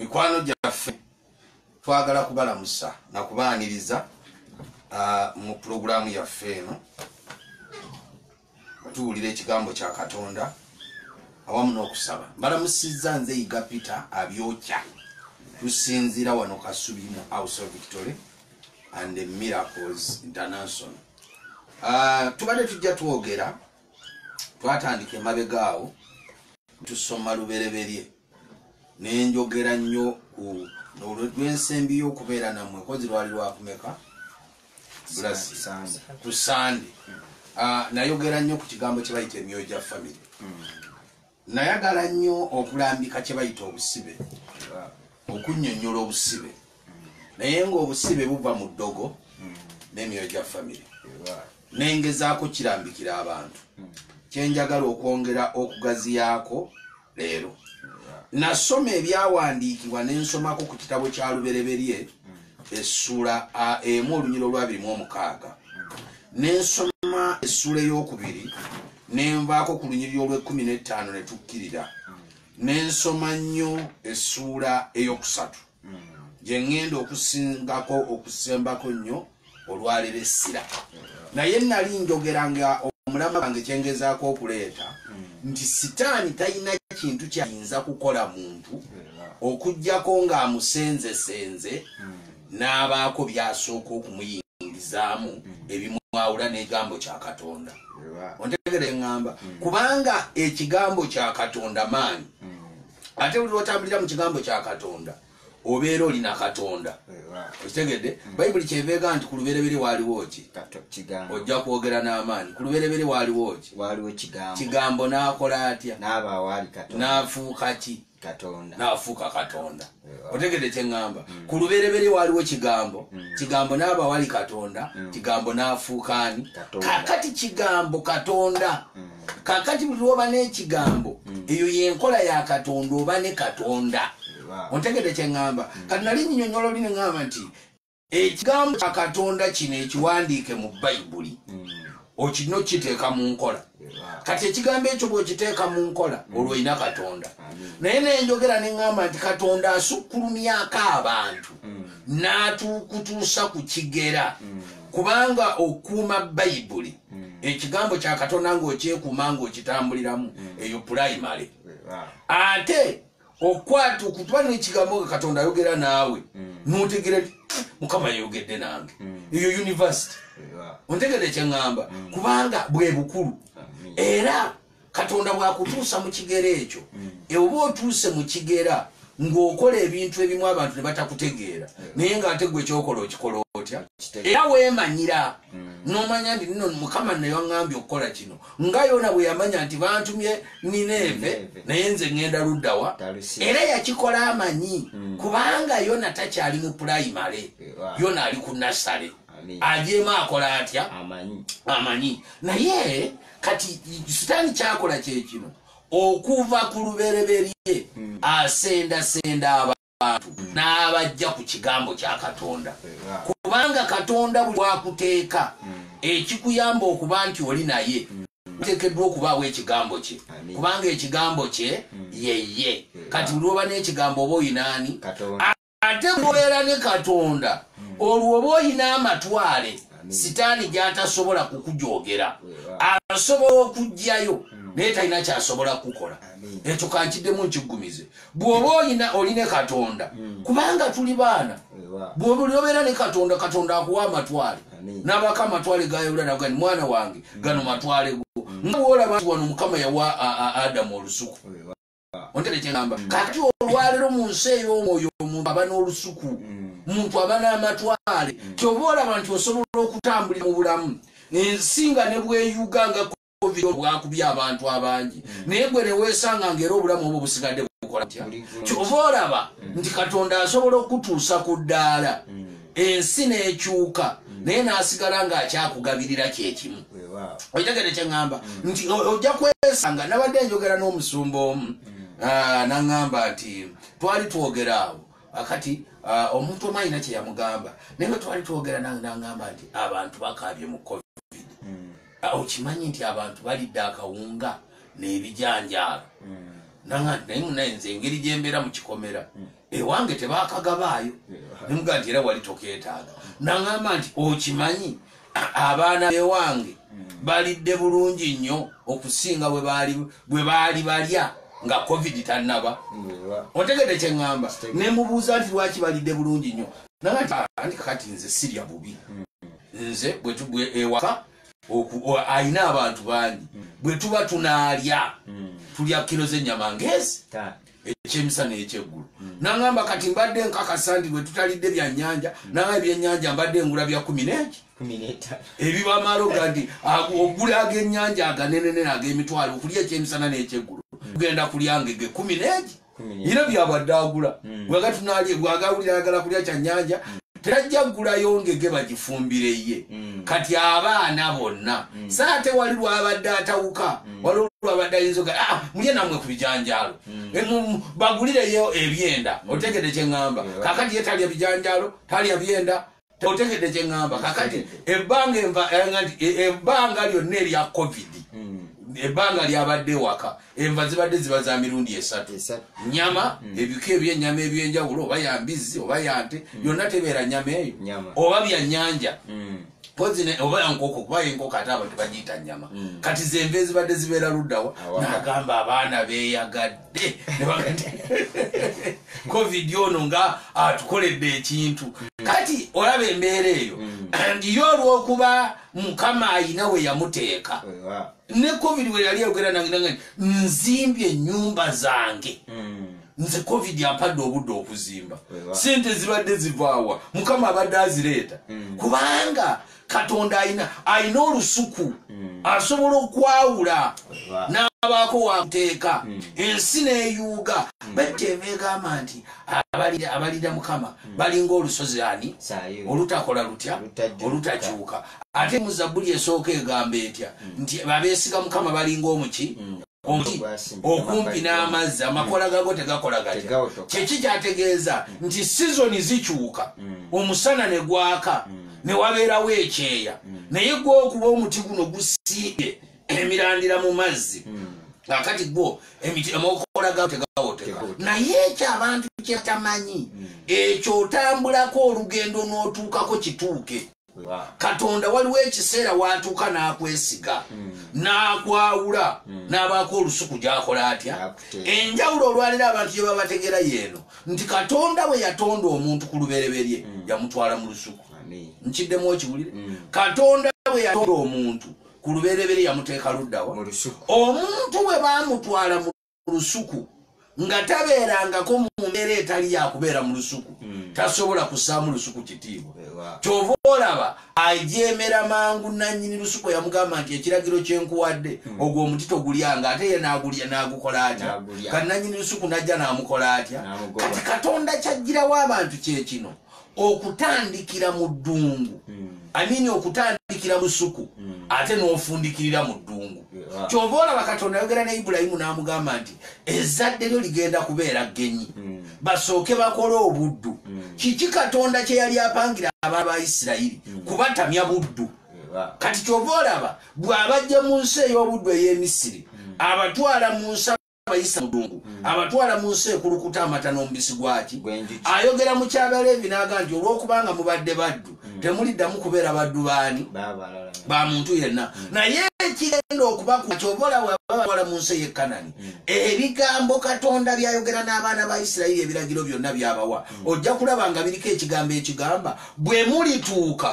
mikwano gyaffe twagala kubalamusa nakubaaniriza ah, mu pulogulaamu yaffe eno. Batuwulira ekigambo kya katonda awamu n'okusaba. Mbalamusizza nze yiga peter abyokya tusinzira wano kasubi mu house of victory and the miracles international. Ah, tubadde tujja twogera twatandika emabegaawo tusoma lubereberye nenjogera nnyo ku lwensembi y'okubeera nammwe kozi lwali lwakumeka? Ku sande. Ah, nayogera nnyo ku kigambo kye bayita emyoyo gya famire. Nayagala nnyo okulambika kye bayita obusibe. Okunnyonnyola obusibe. Naye ngaobusibe buva mu ddogo n'emyoyo gya famire. Nengezaako kirambikira abantu. Kyenjagala okwongera okugaziyaako leero nasoma ebyawandiikibwa nensomako ku kitabo kya lubereberye essula a- emu olunyiro olwabiri mu omukaaga. Nensoma essula eyokubiri nenvaako ku lunyiri olwekumi n'ettaano netukkirira nensoma nnyo essuula eyokusatu. Gyeŋŋenda okusingako okusembako nnyo olwalero essira naye nali njogeranga omulama gwange kyengezaako okuleeta nti sitaani talina kintu kyayinza kukola muntu okugjako ng'amusenzesenze n'abaako byasooka okumuyingizaamu ebimwawula n'ekigambo kya katonda. Ontegere eŋŋamba kubanga ekigambo kya katonda maanyi. Ate buli lwotambulira mu kigambo kya katonda obeera olina katonda. Okitegedde? Bayibuli kyeveega nti ku luberebere waaliwo ki? Ojja kwogera n'amaanyi. Ku luberebere waaliwo ki? Kigambo. N'akola atya? N'afuuka ki? N'afuuka katonda. Ewa. otegedde kyeŋŋamba ku luberebere waaliwo kigambo. Kigambo n'aba wali katonda. Kigambo n'afuukaani Katonda. kakati kigambo katonda. Kakati buli lwoba n'ekigambo eyo yenkola ya katonda oba ne katonda. Ontegedde kyeŋŋamba kati nali nyinyonyola oli neŋŋamba nti ekigambo kya katonda kino ekiwandiike mu bayibuli okirina okukiteeka mu nkola. Kati ekigambo ekyo bwekiteeka mu nkola olwoyina katonda. Amin. naye nenjogera neŋŋamba nti katonda asukkulumyako abantu n'atukutuusa ku kigera. Kubanga okuuma bayibuli ekigambo kya katonda ng'okyekuuma ng'okitambuliramu eyo pulayimale ate okwata okutuba nekigambo nga katonda ayogera naawe notegera ti mukama yayogedde nange. Eyo univesity Ewa. ontegedde kyeŋŋamba kubanga bwe bukulu. Era katonda bwakutuusa mu kigera ekyo oba otuuse mu kigera ng'okola ebintu ebimu abantu ne batakutegeera naye ng'ate gwe ekyokola okikola otya era weemanyira n'omanya nti nno mukama naye waŋŋambye okukola kino. Nga yona bwe yamanya nti bantumye Nineeve. naye nze ŋŋenda luddawa. Era yakikola amanyi. Kubanga yona takyali mu pulayimale Ewa. yona ali ku nasale ajeemu akola atya? Amanyi. Naye kati sitaani kyakola kyekino okuva ku lubereberye asendasenda abantu n'abajja ku kigambo kya katonda. Kubanga katonda buli wakuteeka ekikuyamba okuba nti oli naye. Teekeddwa okubaawo ekigambo kye. Kubanga ekigambo kye yeye kati buli oba n'ekigambo oba oyinaani ate bwobeera ne katonda olwo oba oyina amatwale sitaani gy'atasobola kukujogera asobola okugjayo naye talina kyasobola kukola. Ekyo kankiddemu nkigumize. Bw'oba oyina oli ne katonda kubanga tuli baana Ewa. bw'oba obeera ne katonda katonda akuwa amatwale. N'abako amatwale gayawula nago gani? Mwana wange gano matwale go. Nga bwolaba wano mukama yawa adamu olusuku. Kyengamba kati olwalero mu nsi ey'omwoyo omuntu aba n'olusuku. Muntu aba n'amatwale. Kyoba olaba nti osobola okutambulira mu bulamu ensi nga ne bweyuga nga covid bwakubye abantu abangi. Naye gwe neweesanga ngaera obulamu obwo busigadde bukola tya kyova olaba nti katonda asobola okutuusa ku ddaala ensi n'ekyuka naye n'asigala ng'akyakugabirira kyekimu Ewa. okitegere kyeŋŋamba nti ojja kwesanga nabadde njogera n'omusumba omu naŋŋamba nti twali twogera awo. Akati omuntu omu alina kye yamugamba. Naye bwe twali twogera nange naŋŋamba nti abantu bakaabye mu covid okimanyi nti abantu balidde akawunga n'ebijanjaalo. Naŋa naye munaye nze engeri gyembeera mu kikomera. Ewange tebakagabaayo. Nemuga nti era wali tokeetaaga. Naŋamba nti okimanyi abaana bewange balidde bulungi nnyo okusinga bwe baali- balya nga covid tannaba. Otegedde kyeŋŋamba nemubuuza nti lwaki balidde bulungi nnyo? Naga nti "Ah, nti kakati nze sirya bubi. Nze ewaka ayina abantu bangi bwe tuba tunaalya tulya kiro z'ennyama ngezi. Ekyemisana ekyeggulu naŋamba kati mbadde nkakasa nti bwe tutalidde byannyanja naga ebyennyanja mbadde ngula bya kumi n'eki? Ebibamala oga nti ogula ag'ennyanja aganenenene ag'emitwalo okulya ekyemisana n'ekyeggulu. Tugenda kulya ngege kumi n'eki? Era byabadde agula. Bwaga tunalye bwagawulira ayagala kulya kyannyanja terajja kugulayo ngege bagifumbire ye. Kati abaana bonna saa tewali lwabadde atawuka waliwo lwabadde ayinza oga "Ah, mulye nammwe ku bijanjaalo. Emu- bagulireyo ebyenda otegedde kyeŋŋamba kakati ye talya bijanjaalo talya byenda otegedde kyeŋŋamba kakati ebbanga enva eh, nti, e- ebbanga lyonna erya covid ebbanga lyabadde waka enva zibadde ziba za mirundi esatu. Nyama ebika ebyenyama ebyenjawulo oba yambizi oba yante byonna tebeera nyama eyo. Oba byanyanja Mm. ne- oba yankoko kuba enkoko ate abantu bagiyita nyama. Kati zenva ezibadde zibeera luddawa nagamba abaana beyagadde covid ono nga atukoledde ekintu. Kati olaba embeera eyo ndiyo olwokuba mukama ayina we yamuteeka. Ne covid we yali ayogera nange nange nti, nzimbye ennyumba zange. Mm. nze covid ampadde obudde okuzimba. Sente zibadde zivaawa. Mukama abadde azireeta. Kubanga katonda ayina ayina olusuku asobola okwawula n'abaako wakuteeka ensi n'eyuuga. Bajja begamba nti abalira abalira mukama balinga olusozi ani? Olutakola lutya? Olutakyuka. ate mu zabbuli esooka egamba etya? Nti abeesiga mukama balinga omuki? Omuti okumpi n'amazzi. Amakola gago tegakola gatya? Tegawotoka. kyeki kyategeeza? Nti sizoni zikyuka. Omusana ne gwaka ne wabeerawo ekyeya. Naye gwe okuba omuti guno gusiibye emirandira mu mazzi akati gwo amakola gago tegawotoka Tegawotoka. naye ekyo abantu kyetamanyi. Ekyo otambulako olugendo n'otuukako kituuke. Katonda waliwo ekiseera watuuka n'akwesiga n'akwawula n'abaako olusuku gyakola atya? Enjawulo olwaliro abantu gye babategera yeeno nti katonda bwe yatonda omuntu ku lubereberye yamutwala mu lusuku. Nkiddemu okiwulire. Katonda bwe yatonda omuntu ku lubereberye yamuteeka luddawa. Omuntu bwe bamutwala mu lusuku nga tabeerangako mu mbeera etali yakubeera mu lusuku tasobola kussaamu lusuku kitiibwa. Kyova olaba ajemera mangu nanyini lusuku yamugamba nti ekiragiro kyenkuwadde ogwo omuti togulyanga ate ye nagulya nagukola atya? Kati nanyini lusuku najja namukola atya? Kati katonda kyagirawo abantu kyekino okutandikira mu ddungu. Amini okutandikira mu lusuku ate n'ofundikirira mu ddungu. Kyova olaba katonda ayogera ne ibulayimu n'amugamba nti ezzadde lyo ligenda kubeera genyi. Basooke bakole obuddu. Kiki katonda kye yali apangira abaana ba isirayiri? Kubatamya buddu. Kati kyova olaba bw'abajja mu nsi ey'obuddu ey'emisiri abatwala mu nsi abayisa mudungu. Abatwala mu nsi ekulukuta amata n'omubisi gwaki? Ayogera mu kyabaleevi n'aga nti olw'okubanga mubadde baddu temuliddamu kubeera baddu baani. Ba muntu yenna. Naye ekigenda okubakuba kyobola bwabawala mu nsi ey'ekanani ebigambo katonda byayogera n'abaana ba isirayiri ebiragiro byonna byabawa ojja kulaba nga biriko ekigambo ekigamba bwe mulituuka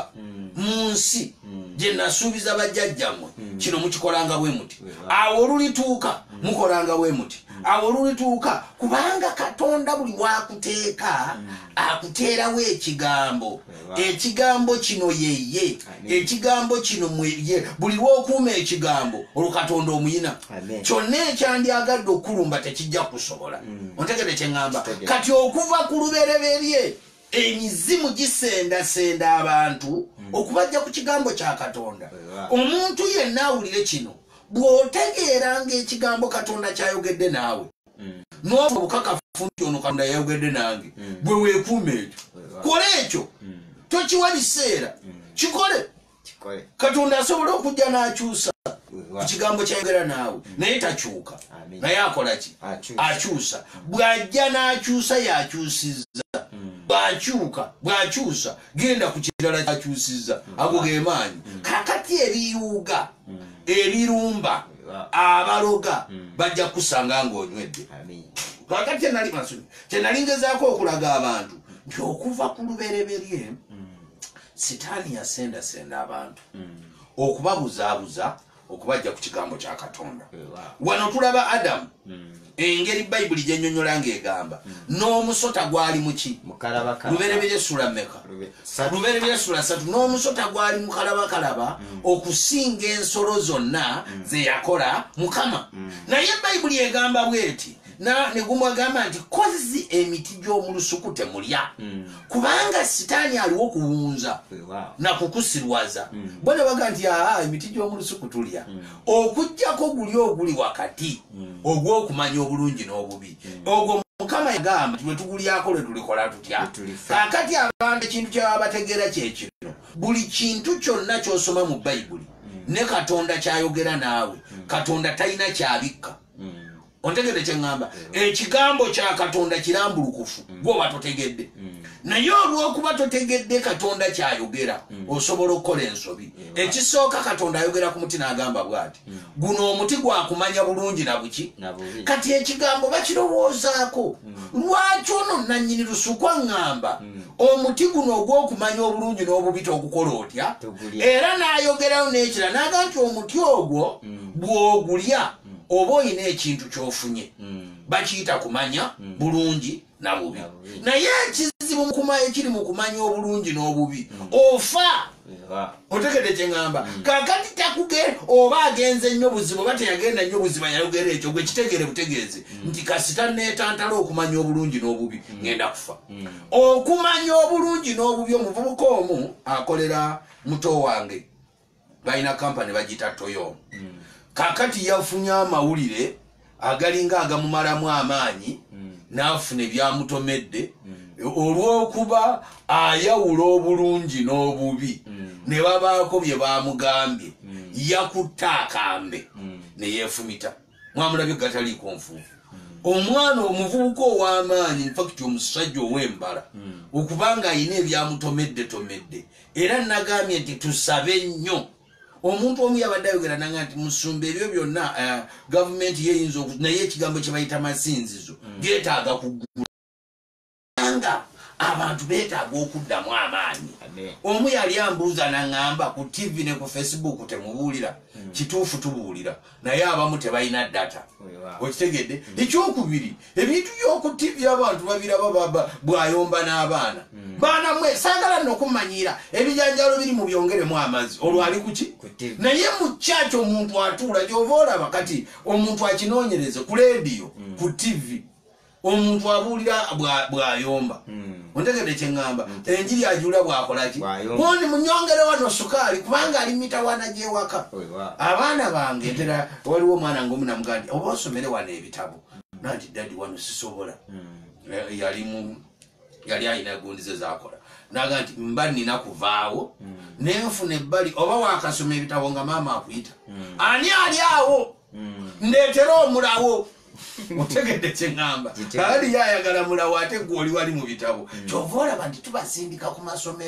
mu nsi gye nasuubiza bajjajjammwe kino mukikolanga bwe muti? Awo olulituuka mukolanga bwe muti awo olulituuka kubanga katonda buli wakuteeka akuteerawo ekigambo. Ekigambo kino yeye ekigambo kino mweye buli lwokuuma ekigambo olwo katonda omuyina. Kyonna ekyandyagadde okulumba tekijja kusobola ontegede kyeŋŋamba Ntegedde. kati okuva ku lubereberye emizimu gisendasenda abantu okubajja ku kigambo kya katonda. Omuntu yenna awulire kino bw'otegeeranga ekigambo katonda kyayogedde naawe nofa obukakafu nti ono katonda yayogedde nange bwe weekuuma ekyo. Kola ekyo. Tokiwa biseera. Kikole. Katonda asobola okujja n'akyusa Wewa. ku kigambo kyayogera naawe naye takyuka. Naye akola ki? Akyusa. bw'ajja n'akyusa yakyusizza. Bw'akyuka bw'akyusa genda ku kirala kyakyusizza. Ago ge maanyi. Kakati ebiyuuga ebirumba Wewa. abaloga bajja kusanga ng'onywedde. Amin. Kakati kyenali masumi kyenali ngezaako okulaga abantu nti okuva ku lubereberye sitaani yasendasenda abantu. Okubabuzaabuza okubajja ku kigambo kya katonda. Wano tulaba adamu engeri bayibuli gyenyonyola ng'egamba. N'omusota gwali muki lubereberye sula meka lubereberye sula satu. N'omusota gwali mukalabakalaba okusinga ensolo zonna ze yakola mukama. Naye bayibuli egamba bweti na negumwagamba nti kozi emiti gy'omulusuku temulya. Kubanga sitaani aliwo okuwunza Wewa. nakukusirwaza bo ne baga nti aa emiti gy'omulusuku tulya. Okugjako guli oguli wakati ogw'okumanya obulungi n'obubi. Ogwo mukama yagamba nti bwetugulyako lwe tulikola tutya? Kakati abantu ekintu kyebaba bategeera kyekino buli kintu kyonna ky'osoma mu bayibuli ne katonda kyayogera naawe. Katonda talina kyabikka ontegedde kyeŋŋamba ekigambo kya katonda kirambulukufu gwoba totegedde naye olw'okuba totegedde katonda kyayogera osobola okukola ensobi. Ekisooka katonda ayogera ku muti n'agamba bw'ati guno omuti gwakumanya bulungi na buki? Kati ekigambo bakirowoozaako lwaki ono nannyini lusukwa ŋŋamba? Omuti guno ogw'okumanya obulungi n'obubi togukola otya? Era n'ayogerayo n'ekira n'aga nti omuti ogwo bw'ogulya oba olina ekintu ky'ofunye bakiyita kumanya bulungi na bubi Na bubi. naye ekizibu ekiri mu kumanya obulungi n'obubi ofa. Wewa. otegedde kyeŋŋamba kakati takuge oba agenze nnyo buzibu oba teyagenda nnyo buzibu yayogera ekyo gwe kitegere butegeeze. Nti kasita neetantala okumanya obulungi n'obubi ŋenda kufa. Okumanya obulungi n'obubi omuvubuka omu akolera muto wange. Balina kampani bagita toyo kakati yafunye amawulire agalinga agamumalamu amaanyi n'afuna ebyamutomedde olw'okuba ayawula obulungi n'obubi ne babaako bye bamugambye yakutta akambe ne yeefumita mwamulabye gataliiko nfuufu. Omwana omuvubuka ow'amaanyi infakiti omusajja ow'embala okubanga ayina ebyamutomedde tomedde era nagambye nti tusabe nnyo omuntu omu yabadde ayogera nanga nti musumba ebyo byonna eh, gavumenti yeyinza naye ekigambo kye bayita masinzizo byetaaga kugula. Nga abantu beetaaga okuddamu amaanyi. Omu yali ambuuza naŋŋamba ku tv ne ku facebook temubuulira. Kituufu tubuulira. Naye abamu tebalina data. Okitegedde? Ekyokubiri ebintu by'oku tv abantu babiraba baba bwayomba n'abaana. Baana mwe saagala nno okumanyiira ebijanjalo biri mu byongeremu amazzi. Olwo ali kuki naye mu kyaki omuntu atuula gyova olaba kati omuntu akinoonyereze ku leediyo ku tv omuntu abuulira bwa- bwayomba ontegedde kyeŋŋamba enjiri ajula bwakolaki ondi munyongere wano sukaali kubanga ali mitawana gyewaka Wewa. abaana bange ntera waliwo omwana nga omunamuga nti oba osomere wano ebitabo. Nanti dadi wano sisobola. Eh, yali mu yali alina gundi ze zakola. Naga nti mba nina kuvaawo nenfuna ebbali oba wakasoma ebitabo nga maama akuyita. Ani ali awo? Ndeetera omulawo otegedde kyeŋŋamba ali yayagala mulawo ate gwe oli wali mu bitabo. Kyova olaba nti tubasindika ku masomero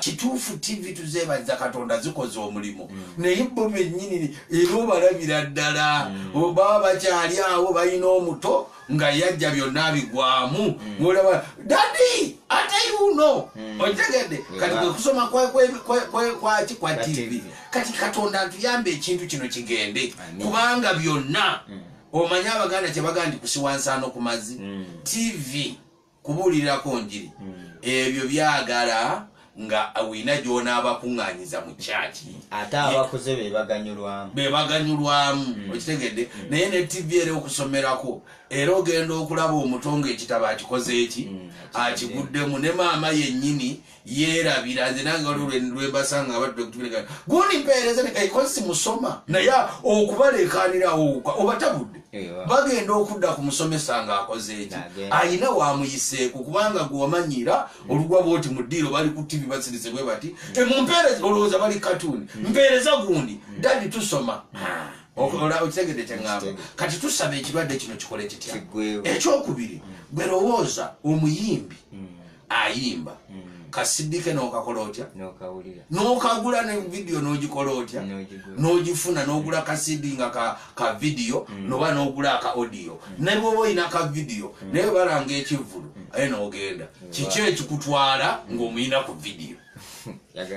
kituufu tv tuzeebaliza katonda zikoze omulimu. Naye bo bennyini era obalabira ddala. Baba bakyali awo balina omuto nga yajja byonna bigwamu olaba dadi ate yuno otegedde. Kati Ewa. kwe kusoma kwe- kwe- kwe- kwe- kwaki kwa tv kati katonda atuyambe ekintu kino kigende. Kubanga byonna omanye abaganda kyebaga nti kusiwansaano ku mazzi tv kubuulirirako njiri. Ebyo byagala nga wina gyonaaba kuŋŋanyiza mu kyaki ate abakuze be baganyulwamu. Bebaganyulwamu okitegedde? Naye ne tv era okusomerako era ogenda okulaba omuto nga ekitabo akikoze eki? Akiguddemu ne maama yennyini yeerabira. Nze nange waliwo lwembasanga badde gundi mpeereza nekaikozi simusoma naye okubaleekaanirawo oba tabudde bagenda okudda ku musomesa ng'akoze eki. Ayina wamuyiseeko kubanga gwewamanyira olugwa bwoti mu ddiiro bali ku tivi basirize bwe bati "E, mumpeereza olowooza bali katuni mpeereza gundi dadi tusoma okitegedde kyeŋŋamba kati tusaba ekirwadde kino kikole kitya ekyokubiri gwe lowooza omuyimbi ayimba kasiddike n'okakola otya n'okagula ne vidiyo n'ogikola otya n'ogifuna n'ogula ka cd nga ka, ka vidiyo noba n'ogula aka audio ne bwoba olina ka vidiyo naye balanga ekivulu aye n'ogenda kiki ekikutwala ng'omuyina ku vidiyo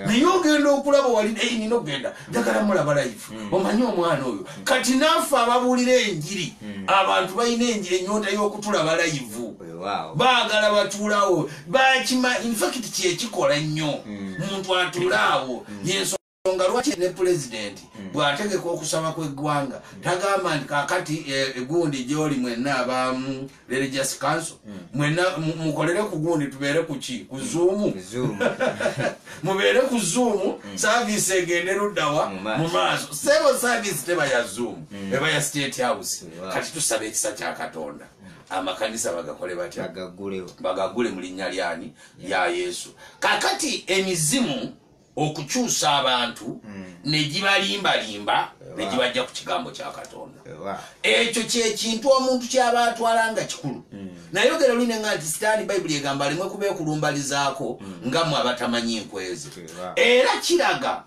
naye ogenda okulaba wali "Ei, nina ogenda njagala mulaba life. Omanyi omwana oyo. Kati naffe ababuulira enjiri abantu balina enjiri enyota y'okutulaba live Weewaawo. baagala batuulawo. Bakima infact kyekikola nnyo muntu atuulaawo yensonga lwaki ne pulezidenti bw'ategeka okusaba kw'eggwanga tagamba nti kakati eh, egundi gyoli mwenna aba mm, religious council mwenna mu- mukolere ku gundi tubeere ku ki? Ku zuumu. Mubeere ku zoom saavisi egende luddawa Mu maaso. sebo saavisi teba ya zoom eba ya state house. Kati tusaba ekisa kya katonda. Amakanisa bagakole batya? Bagagule mu linnya lyani? Lya yesu. Kakati emizimu okukyusa abantu ne gibalimbalimba ne gibajja ku kigambo kya katonda. Ekyo kyekintu omuntu kyaba atwala nga kikulu. Nayogera olwine nga nti sitaani bayibuli egamba alimwe kubeekulumbalizaako nga mwe abatamanyi nkwezi. Wow. era kiraga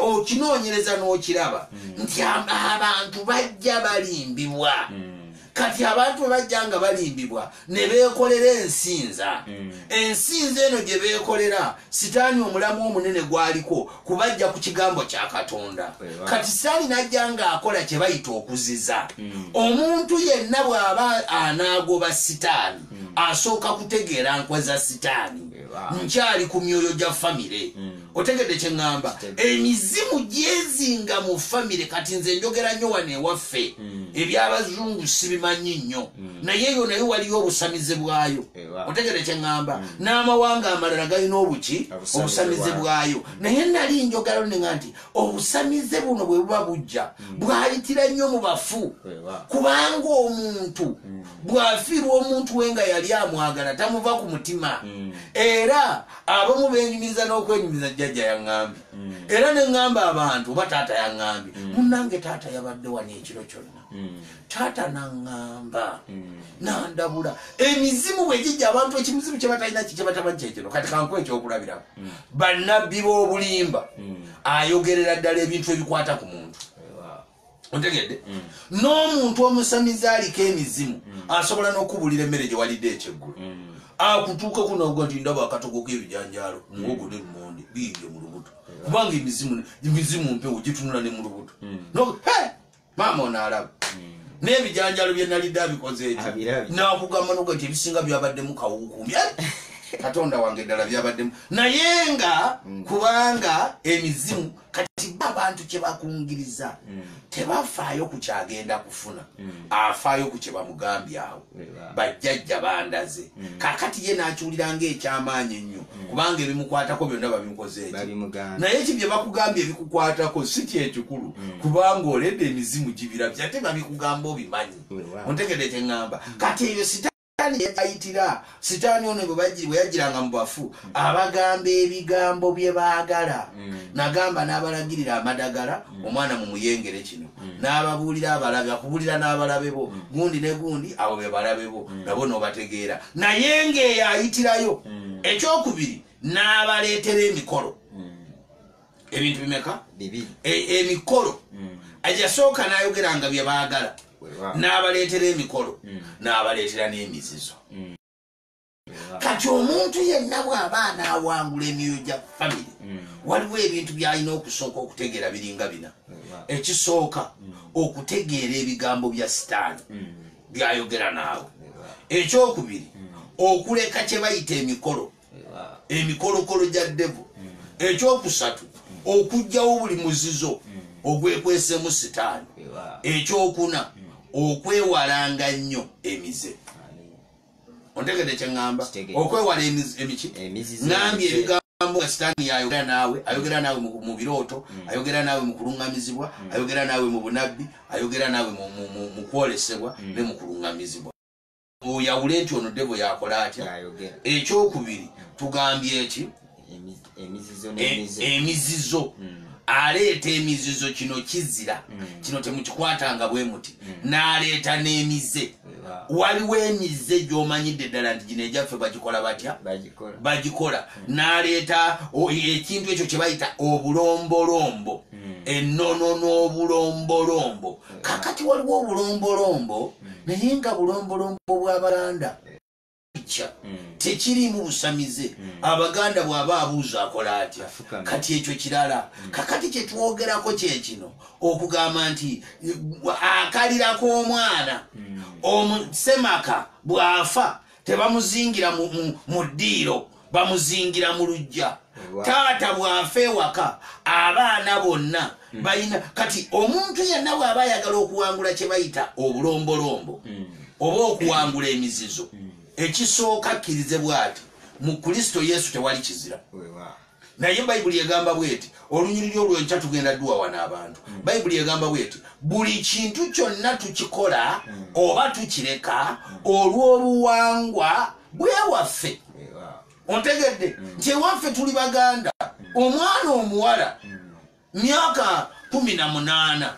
okinoonyereza n'okiraba nti ab- abantu bajja balimbibwa kati abantu bwe bajja nga balimbibwa ne beekolera ensinza. Ensinza eno gye beekolera sitaani omulamu omunene gwaliko kubajja ku kigambo kya katonda. Kati sitaani najja ng'akola kye bayita okuziza. Omuntu yenna bw'aba anaagoba sitaani asooka kutegeera nkwe za sitaani nkyali ku myoyo gya famire. Otegedde kyeŋŋamba emizimu gyezinga mu famire kati nze njogera nnyo wano ewaffe. Ebyabazungu sibimanyi nnyo. Naye eyo naye waliyo obusamize bwayo. Ewa. otegedde kyeŋŋamba n'amawanga amalala galina obuki? Obusamize bwayo. bwayo naye nali njogera luninga nti obusamize buno bwe buba bujja bwayitira nnyo mu bafu. Kubanga omuntu bw'afiirwa omuntu we nga yali amwagala tamuva ku mutima. Era abamu benyumiriza n'okwenyumiriza jjajja yaŋŋambye era ne ŋŋamba abantu oba taata yaŋŋambye munnange taata yabadde wano ekiro kyonna. Taata naŋŋamba nandabula emizimu bwe gijja abantu ekimuzimu kyebatalina kyebatamanyi kyekino kati kankuwa ekyokulabirako bannabbi b'obulimba ayogerera ddala ebintu ebikwata ku muntu. Otegedde n'omuntu omusamiza aliko emizimu asobola n'okubulira emmere gye walidde ekyeggulo. Akutuukeko nagwa nti ndaba akatogo k'ebijanjaalo muwogo ne lumonde biibye mu lubuto kubanga emizimu mpewo gitunula ne mu lubuto. He! maama onaalaba n'ebijanjaalo bye nalidde abikoze ekyo nakugamba noga nti ebisinga byabaddemu kawuukumi katonda wange ddala byabaddemu. Naye nga kubanga emizimu kati bo abantu kye bakungiriza tebafaayo ku kyagenda kufuna. Afaayo ku kye bamugambye awo. Bajjajja bandaze. Kakati ye n'akiwulira ng'ekyamaanyi ennyo kubanga ebimukwatako byonna babimukoze babimugamba naye ki bye bakugambye ebikukwatako si kyekikulu kubanga oledde emizimu gibirabye ate babikugamba obimanyi. Ontegedde kyeŋŋamba kati eyo sitaani yayitira sitaani ono bwe yagiranga mu bafu abagamba ebigambo bye baagala. Nagamba n'abalagirira amadagala omwana mu muyengere kino. N'ababuulira abalabe akubuulira n'abalabe bo. Gundi ne gundi abo be balabe bo nabo n'obategeera. Naye ng'eyo ayitirayo ekyokubiri n'abaleetera emikolo. Ebintu bimeka? E- emikolo. Ajasooka n'ayogeranga bye baagala. N'abaleetera emikolo n'abaleetera n'emizizo. Weewaawo. kati omuntu yenna bw'aba anaawangula emyoyo gya famire waliwo ebintu by'alina okusooka okutegeera biringa bina. Ekisooka okutegeera ebigambo bya sitaani byayogera naawe. Ekyokubiri okuleka kye bayita emikolo. Emikolokolo gya devo ekyokusatu okuggyawo buli muzizo ogwekweseemu sitaani. Ekyokuna okwewalanga nnyo emize. Ontegedde kyeŋŋamba okwewala emiki. Ŋambye ebigambo nga sitaani yayogera naawe ayogera naawe mu birooto ayogera naawe mu kuluŋŋamizibwa ayogera naawe mu bunabbi ayogera naawe mu- kwolesebwa ne mu kuluŋŋamizibwa oyawule nti ono devo yakola atya? Ekyokubiri tugambye eki Emi- emizizo E- emizizo aleeta emizizo kino kizira kino temukikwatanga bwe muti. N'aleeta n'emize. Waliwo emize gy'omanyidde ddala nti gino egyaffe bagikola batya? Bagikola. Bagikola. N'aleeta ekintu ekyo kye bayita obulombolombo. Ennono n'obulombolombo. Kakati waliwo obulombolombo naye nga bulombolombo bw'abalanda kya tekirimu busamize abaganda bw'aba abuuza akola atya? Kati ekyo kirala kakati kyetwogerako kyekino okugamba nti akalira k'omwana. Omusemaka bw'afa tebamuzingira mu- mu- mu ddiiro bamuzingira mu lujja taata bw'afa ewaka abaana bonna balina kati omuntu yenna bw'aba ayagala okuwangula kye bayita obulombolombo. Oba okuwangula emizizo ekisooka akkirize bw'ati mu kristo yesu tewali kizira. Naye bayibuli egamba bweti olunyiriri olwenkya tugenda duwawana abantu bayibuli egamba bweti buli kintu kyonna tukikola oba tukireka olw'obuwangwa bwewaffe Wewa. ontegedde nti ewaffe tuli baganda. Omwana omuwala myaka kumi na munaana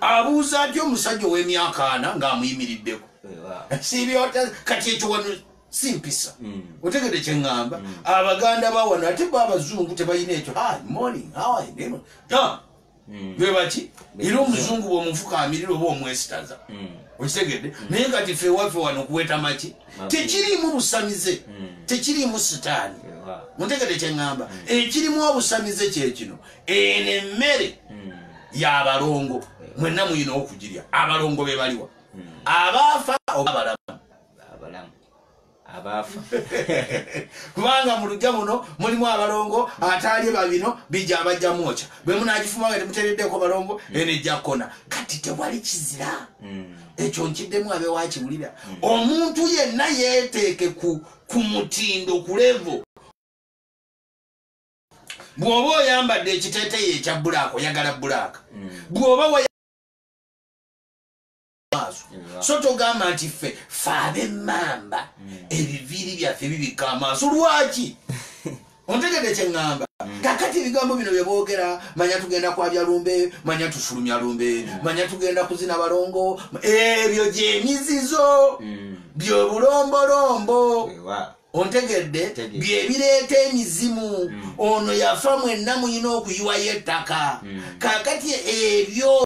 abuuza atya omusajja ow'emyaka ana ng'amuyimiriddeko Wewa. sibyota kati ekyo wano simpisa. Otegedde kyeŋŋamba abaganda bawano ate bo abazungu tebalina ekyo. "Hi, morning, how are you? Doing?" Ah, bwe baki era omuzungu bw'omufukamirira oba omwesitaza. Okitegedde? Naye kati ffe ewaffe wano okuweta maki tekiriimu busamize tekiriimu sitaani. Wewa. muntegedde kyeŋŋamba ekirimu obusamize kyekino eno emmere y'abalongo. Mwenna muyina okugirya. Abalongo be baliwa abaafa oba abalamu? Abalamu. Abaafa. Kubanga mu lujja muno mulimu abalongo ataalye babino bijja abajja mwokya bwe munagifuma nga temutereddeko balongo eno ejja kona kati tewali kizira. Ekyo nkiddemu abe wakiwulira omuntu yenna yeeteeke ku, mutindo ku levo bw'oba oyambadde ekiteeteyi ekya bulaaka oyagala bulaaka bw'oba wa maaso so togamba nti ffe fe ab'emmamba ebiviiri byaffe bibikka amaaso lwaki? Ontegedde kyeŋŋamba kakati ebigambo bino bye boogera manya tugenda kwabya lumbe manya tufulumya lumbe manya tugenda kuzina balongo ebyo gyemizizo byobulombolombo. Ontegedde Tegedde. byebireeta emizimu. Ono yafa mwenna muyina okuyiwayo ettaka kakati ebyo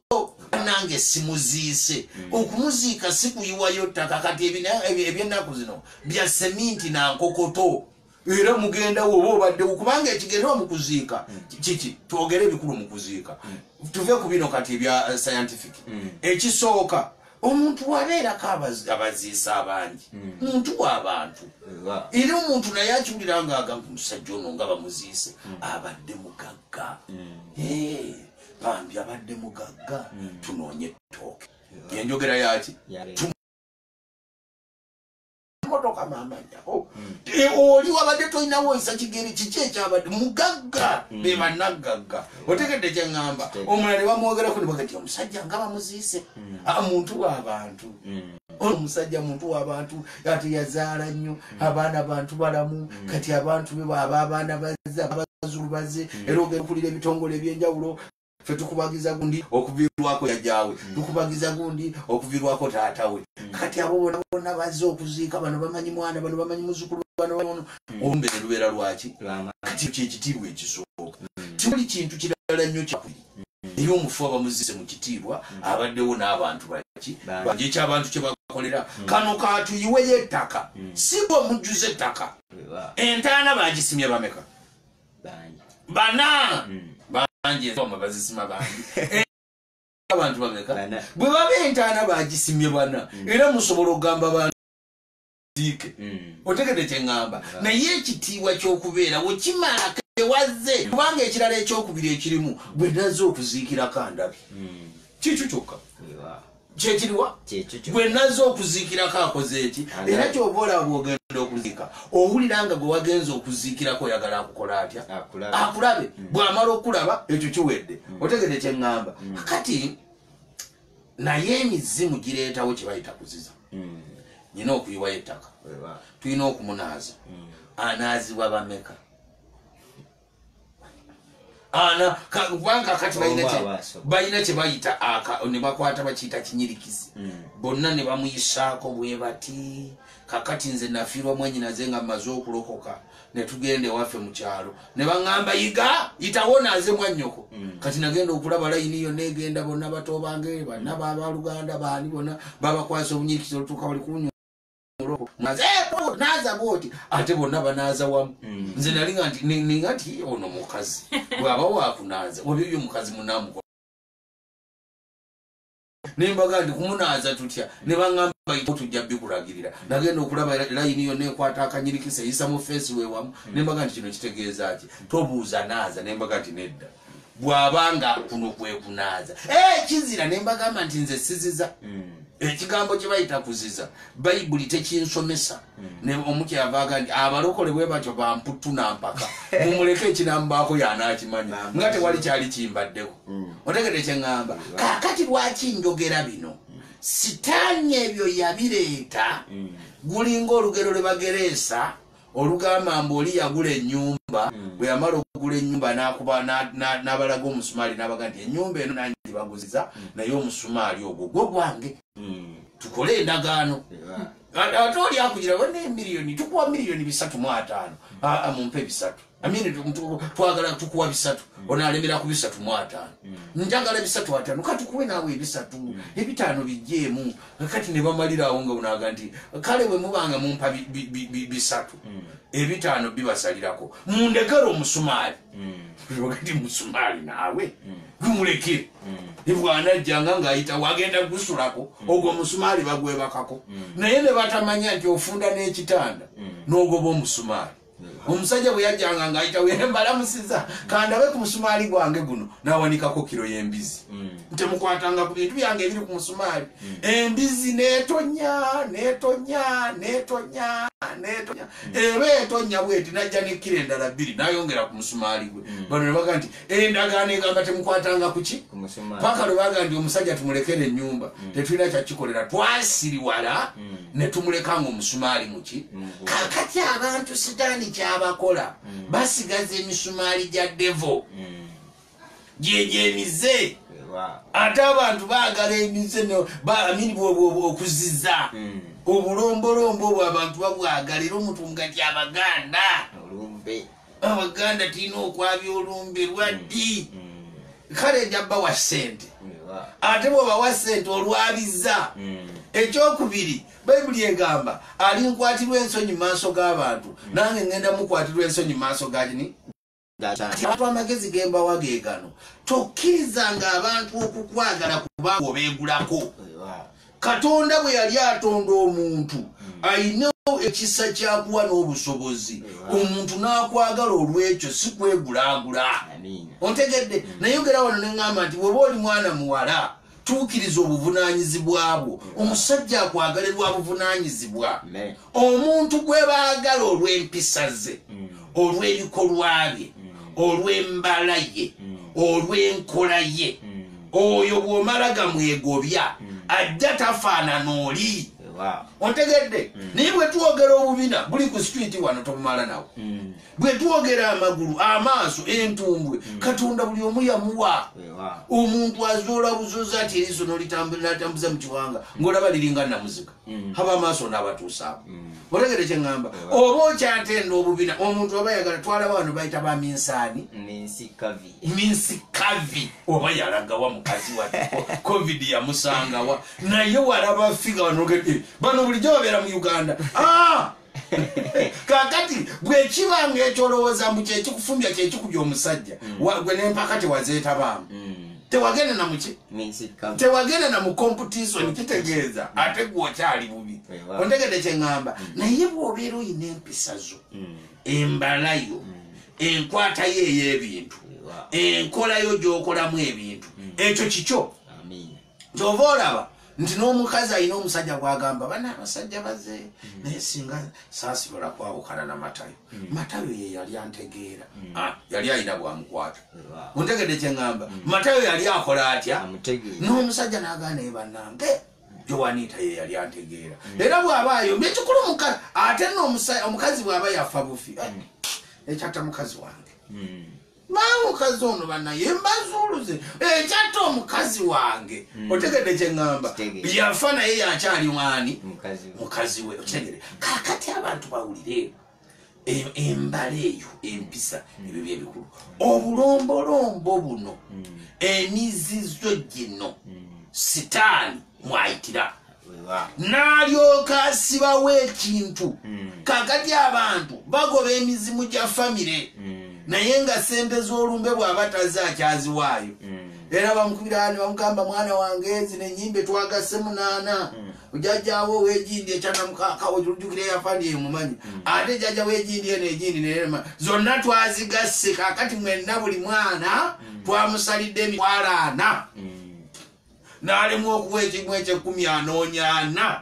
nange simuziise. Okumuziika si kuyiwayo ttaka kati ebyennaku zino bya seminti nankokoto era mugendawo oba obaddewo kubanga ekigendewa mu kuziika? Kiki twogere ebikulu mu kuziika. Tuve ku bino kati ebya eh, scientific. Ekisooka omuntu wabeerako abazi- abaziisa abangi. Muntu w'abantu Wewa. era omuntu naye akiwulira nga agamba omusajja ono nga bamuziise abadde mugagga bambi abadde mugagga tunoonye ettooke. Yenjogera yaki motoka mamanyaho oli wabadde tolinawo isa kigeri kiki ekyabadde? Mugagga. Be bannagagga. Otegedde kyeŋŋamba omulala bamwogerako ne bagati omusajja nga bamuziise Ah, muntu w'abantu omusajja muntu w'abantu ate yazaala nnyo. Abaana bantu balamu. Kati abantu be baaba abaana baze abazulu baze era ogenda okulira ebitongole ebyenjawulo ffe tukubagiza gundi okuviirwako yajjaawe tukubagiza gundi okuviirwako taata we kati abo bona bonna bazze okuziika bano bamanyi mwana bano bamanyi muzukulu bano olumbe ne lubeera lwaki kati kyekitiibwa ekisooka. Tibuli kintu kirala nnyo kyakuli era omufu abamuziise mu kitiibwa abaddewo n'abantu baki bangi ekyabantu kye bakolera? Kano katuyiweyo ettaka. Si gwe omujjuza ettaka entaana bagisimye bameka? Bana bangi ensoma bazisima bangi. Abantu bameka bwe baba entaana bagisimye bana. Era musobola okugamba bandiike Mm. otegedde kyeŋŋamba naye ekitiibwa ky'okubeerawo kimala kewazze kubanga ekirala ekyokubiri ekirimu bwe naze okuziikirako ndabi Mm. kikyo kyokka? Kyekiriwa bwe naze okuziikirako akoze eki? Era kyoba olaba okuziika owulira nga gwe wagenza okuziikirako oyagala akukola atya? Akulabe. akulabe bwamala okulaba ekyo kiwedde. Otegede kyeŋŋamba kati naye emizimu gireetawo kyebayita kuziza. Nyina okuyiwayo ettaka. Tulina okumunaaza. Anaazibwa bameka? Ana kubanga kati balina Oba kye- abaasobola. balina kye bayita aka ne bakwata bakiyita kinyirikisi. Bonna ne bamuyisaako bwe bati kakati nze nafiirwa mwanyinaze nga mmaze okulokoka ne tugenda ewaffe mu kyalo. Ne baŋŋamba yiga yitawo naaze mwannyoko. Kati nagenda okulaba layini yonna egenda bonna bato bange banna babaluganda baani bonna babakwasa obunyirikizi olutuuka bali kunya naza bwoti ate bonna banaaza wamu. Nze nali nga nti ono mukazi. Bwaba wakunaaza wabibyo mukazi munamuko nembaga nti kumunaaza tutya? Ne baŋamba tujja bikulagirira nagenda okulaba layini yonna ekwata akanyirikisa eyisa mu feesi we wamu. Nembaga nti kino kitegeeza ki? Tobuuza naaza. Nembaga nti nedda. Bw'abanga kuno kwe kunaaza. Eh, kizira nembagamba nti nze siziza. Mm. Ekigambo kye bayita kuziza bayibuli tekinsomesa. Ne omukyavaga nti abalokole bwe batyo bamputu nampaka mumuleke ekinambaako yanakimanya nga tewali kyali kimbaddeko otegere kyeŋŋamba kakati lwaki njogera bino? Sitaani ebyo yabireeta. Gulinga olugero lwe bagereesa olugamba mbu oli yagula ennyumba bwe yamala okugula ennyumba n'akuba na- na- n'abalaga omusumaali n'abaga nti ennyumba eno nange baguziza naye omusumaali ogwo gwe gwange. Mm. tukole endagaano Weewaawo. ate oli akugira wane emiliyoni tukuwa miliyoni bisatu mu ataano. Aa mumpe bisatu. Amini twagala tukuwa bisatu. Onalemera ku bisatu mu ataano. Njagala bisatu ataano. Katukuwe naawe ebisatu ebitaano bijjeemu. Kati ne bamalirawo nga unaga nti kale bwe mubanga mumpa bi- bi- bi- bi- bisatu. Ebitaano bibasalirako. Mundekere omusumaali. Mm. ti musumaali naawe gumulekere ebwanajjanga ngaayita wagenda gusulako ogwo omusumaali bagwebakako. Naye ne batamanya nti ofunda n'ekitanda n'ogoba omusumaali. Omusajja bwe yajjanga ngaayita wembalamusiza kandabe ku musumaali gwange guno nawanikako kiro y'embizi. Ntemukwatanga ku bintu byange ebiri ku musumaali. Embizi netonya netonya netonya netonya eba etonya bweti najja nekkira endala bbiri nayongera ku musumaali gwe. Bano nebaga nti endagaano egamba temukwatanga kuki paka lwebaga nti omusajja tumulekere ennyumba. Tetulina kyakikolera twasiriwala ne tumuleka nga omusumaali muki kakati abantu sitaani kyabakola basigaza emisumaali gya devo Mm. gyegyemize ate abantu baagala emize amini okuziza Mm. Obulombolombo obwo abantu babwagala era omutunga ti abaganda. Abaganda tulina okwabya olumbe lwaddi kale ejabba wa ssente. Ate bwobawa ssente olwabiza Mm. ekyokubiri bayibuli egamba alinkwatirwa ensonyi mu maaso g'abantu nange ngenda mukwatirwa ensonyi mu maaso gakini abantu amagezi gembawa ge gano tokkirizanga abantu okukwagala kubanga obeegulako. Katonda bwe yali atonda omuntu ayina ekisa kyakuwa n'obusobozi. Omuntu n'akwagala olwekyo si kwegulaagula ontegedde. Nayogera wano neŋŋamba nti bweba oli mwana muwala tuukiriza obuvunaanyizibwa bwo. Omusajja akwagalirwa buvunaanyizibwa. Amen. omuntu gwe baagala olw'empisa ze olw'ebikolwa bye olw'embala ye olw'enkola ye oyo bw'omala gamwegobya ajja tafaanana oli Weewaawo. ontegedde naye bwe twogera obubina buli ku sitwiti wano tobumala nawo. Mm. bwe twogera amagulu amaaso entumbwe katonda buli omu yamuwa. Weewaawo. omuntu azoola buzoza ati eriso nolitambuza mu kiwanga ngaolaba liringa namuziga haba amaaso n'abatuusaako otegere kyeŋŋamba oba okyatenda obubina omuntu oba yagala twalaba wano bayita baminsaani Minsi kavi. minsi kavi oba yalagawa mukazi wa covid yamusangawa. Naye walaba figa wanogede bano bulijjo babeera mu uganda. Ah! kakati bwekibanga ekyolowooza mbu kyekikufumbya kyekikubya omusajja wa- gwe nempaka tewazeetabaamu Mm. tewagenda namuki tewagenda na mu competition kitegeeza. Ate gwokyali bubi. Ontegede kyeŋŋamba naye bw'obeera oyina empisa zo Mm. embalayo enkwatayo ey'ebintu enkolayo gy'okolamu ebintu ekyo kikyo. Kyova olaba nti n'omukazi alina omusajja gwagamba bana abasajja baze naye singa saasibola kwawukana na matayo. Matayo ye yali antegeera. Ah, yali alina bwamukwata. Weewaawo. ontegedde kyeŋŋamba matayo yali akola atya? N'omusajja n'agaana ye bannange. Jowaniita ye yali antegeera. Era bw'aba ayombye ekikulu mukazi ate n'omusa- omukazi bw'aba yafa bufi. Eh, ekyatta mukazi wange Mm. maa mukazi ono banaye mbazuuluze. Ekyatta omukazi wange. Otegedde kyeŋŋamba Kitegeera. yafa naye yakyali mwani. Mukazi we. okitegere. Kakati abantu bawulire embala eyo empisa ebyo byebikulu obulombolombo buno emizizo gino sitaani mwayitira. N'alyoka asibawo ekintu. Kakati abantu bagoba emizimu gya famire. Mm. Naye nga sente z'olumbe bw'aba taze akyaziwaayo Mm. era bamukubira ne bamugamba mwana wange zino enyimbe twagase munaana. Ojajjawo wegindi ekyanamukaka ojulujukire yafandi emumanyi ate jajja wegindi eno egindi nerema zonna twazigasse kakati mwenna buli mwana twamusalidde emitwalo ana. Mm. n'alemu okuwa ekimu ekyekumi anoonya ana.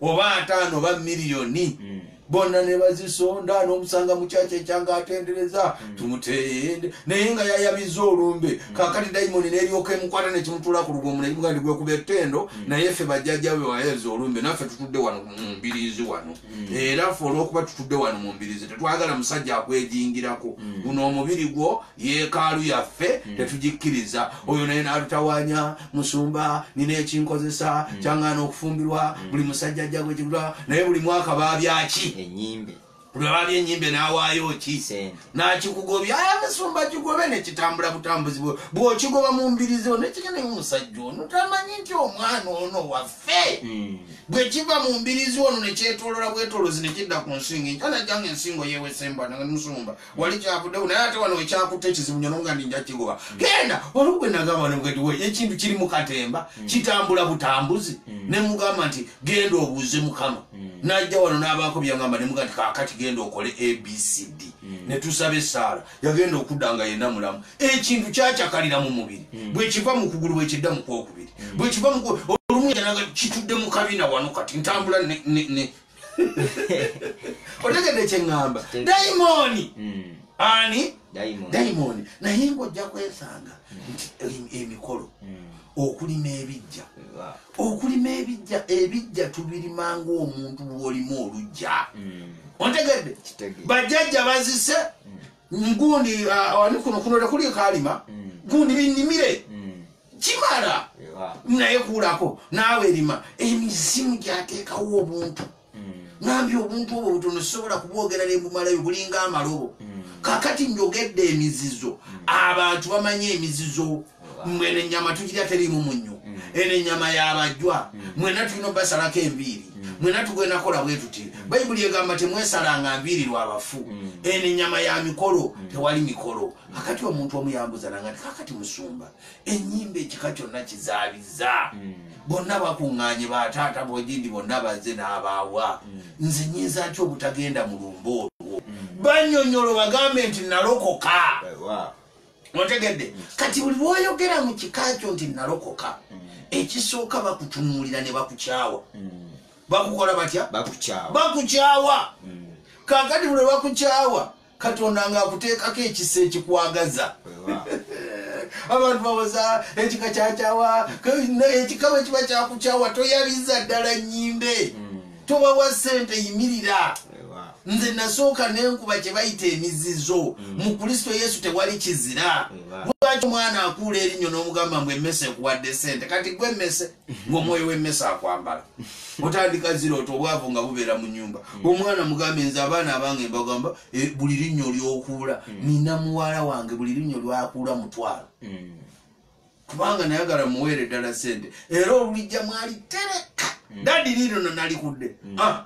Oba ataano oba miliyoni Mm. Bonna ne bazisonda n'omusanga mukyaki ekyanga atendereza tumuteyende. Naye nga yayabiza olumbe. Kakati dayimoni neryoka emukwata nekimutula ku lugomu nekimuga nti gwekuba ettendo naye ffe bajjajja be wayeza olumbe naffe tutudde wano mu mbiriizi wano. Era ffe olwokuba tutudde wano mu mbiriizi tetwagala musajja akwejingirako. Guno omubiri gwo yeekaalu yaffe tetugikkiriza. Oyo naye n'alutawanya musumba nina ekinkozesa kyaŋŋaana okufumbirwa buli musajja ajja gwekigula naye buli mwaka baabyaki enyimbe buli abaabya enyimbe n'awaayo ki? Nakikugobya. Aya musumba kigobe nekitambula butambuzi bw'okigoba mu mbirizi ono nekigenda omusajja ono tamanyi nti omwana ono waffe? Mm. bwe kiva mu mbirizi ono nekyetolola bwetolozi nekidda ku nsingo nkyalajjanga ensingo yewesemba musumba. Wali kyavuddewo naye ate wano wekyakutta ekizibu nyo noga ndi nja kigoba. Genda olwo gwe nagamba nogetiwe ekintu kiri mu katemba kitambula butambuzi. Nemugamba nti genda obuuze mukama. Najja wano n'abaako byagamba nemuga nti kakati genda okole abcd netusaba esaala yagenda okudda nga yenna mulamu. Ekintu kyakyakalira mu mubiri bwekiva mu kugulu bwekidda mu kwokubiri. Bwekiva mu ku- olumu yanaga kitudde mu kabina wano kati ntambula ne- ne- ne- otegedde kyeŋŋamba dayimoni Mm. ani? Dayimoni naye ngaojja kwesanga nti em- emikolo Mm. okulima ebijja. Okulima ebijja ebijja tubirimanga omuntu bw'olima olujja Mm. Ontegedde. Bajjajja bazise gundi ah, wani kuno kuno tekuli kalima Mm. gundi binnimire. Mm. kimala? Naye kuulako naawe erima emizimu gyateekawo obuntu. Nambye obuntu obwo butono sobola kubwogera nembumalayo bulinga amalobo kakati njogedde emizizo abantu bamanyi emizizo. Mwene enyama tugirya terimu munnyo eno enyama yabajjwa mwena tulina obasalako enviiri mwena tugwenakola bwe tuti bayibuli egamba temwesalanga nviiri lwabafu eno enyama ya mikolo tewali mikolo. Akati omuntu omuyambuza nanga nti kakati musumba enyimba ekika kyonna kizaabiza. Bonna bakuŋŋaanye bataata bwegindi bonna baze n'abaawa. Nze nyinza nti obutagenda mu lumba olwo? Banyonyolo bagambe nti nalokoka. Otegedde kati buli lwoyogera mu kika kyo nti nalokoka ekisooka bakutunuulira ne bakukyawa. Mm. Bakukola batya? Bakukyawa. Mm. kakati buli bakukyawa katonda ngaakuteekako ekisa ekikwagaza. Abantu bawoza ekika kyakyawa? Ekika bwe kiba kyakukyawa toyabiza ddala nyimbe Mm. tobawa sente yimirira. Nze nasooka nenkuba kye bayita emizizo. Mu kristo yesu tewali kizira. Lwaki omwana akuula erinnyo n'omugamba mbu emmese ekuwadde sente kati gwe emmese ng'omwoyo w'emmese akwambala. Otandika zirooto obwavu nga bubeera mu nyumba omwana mugambe nze abaana abange mbagamba "Eh, buli linnyo lyokuula nina muwala wange buli linnyo lwakuula mutwalo. Mm. kubanga nayagala muweere ddala sente era olulijja mwali tereka dadi liino nalikudde Ah,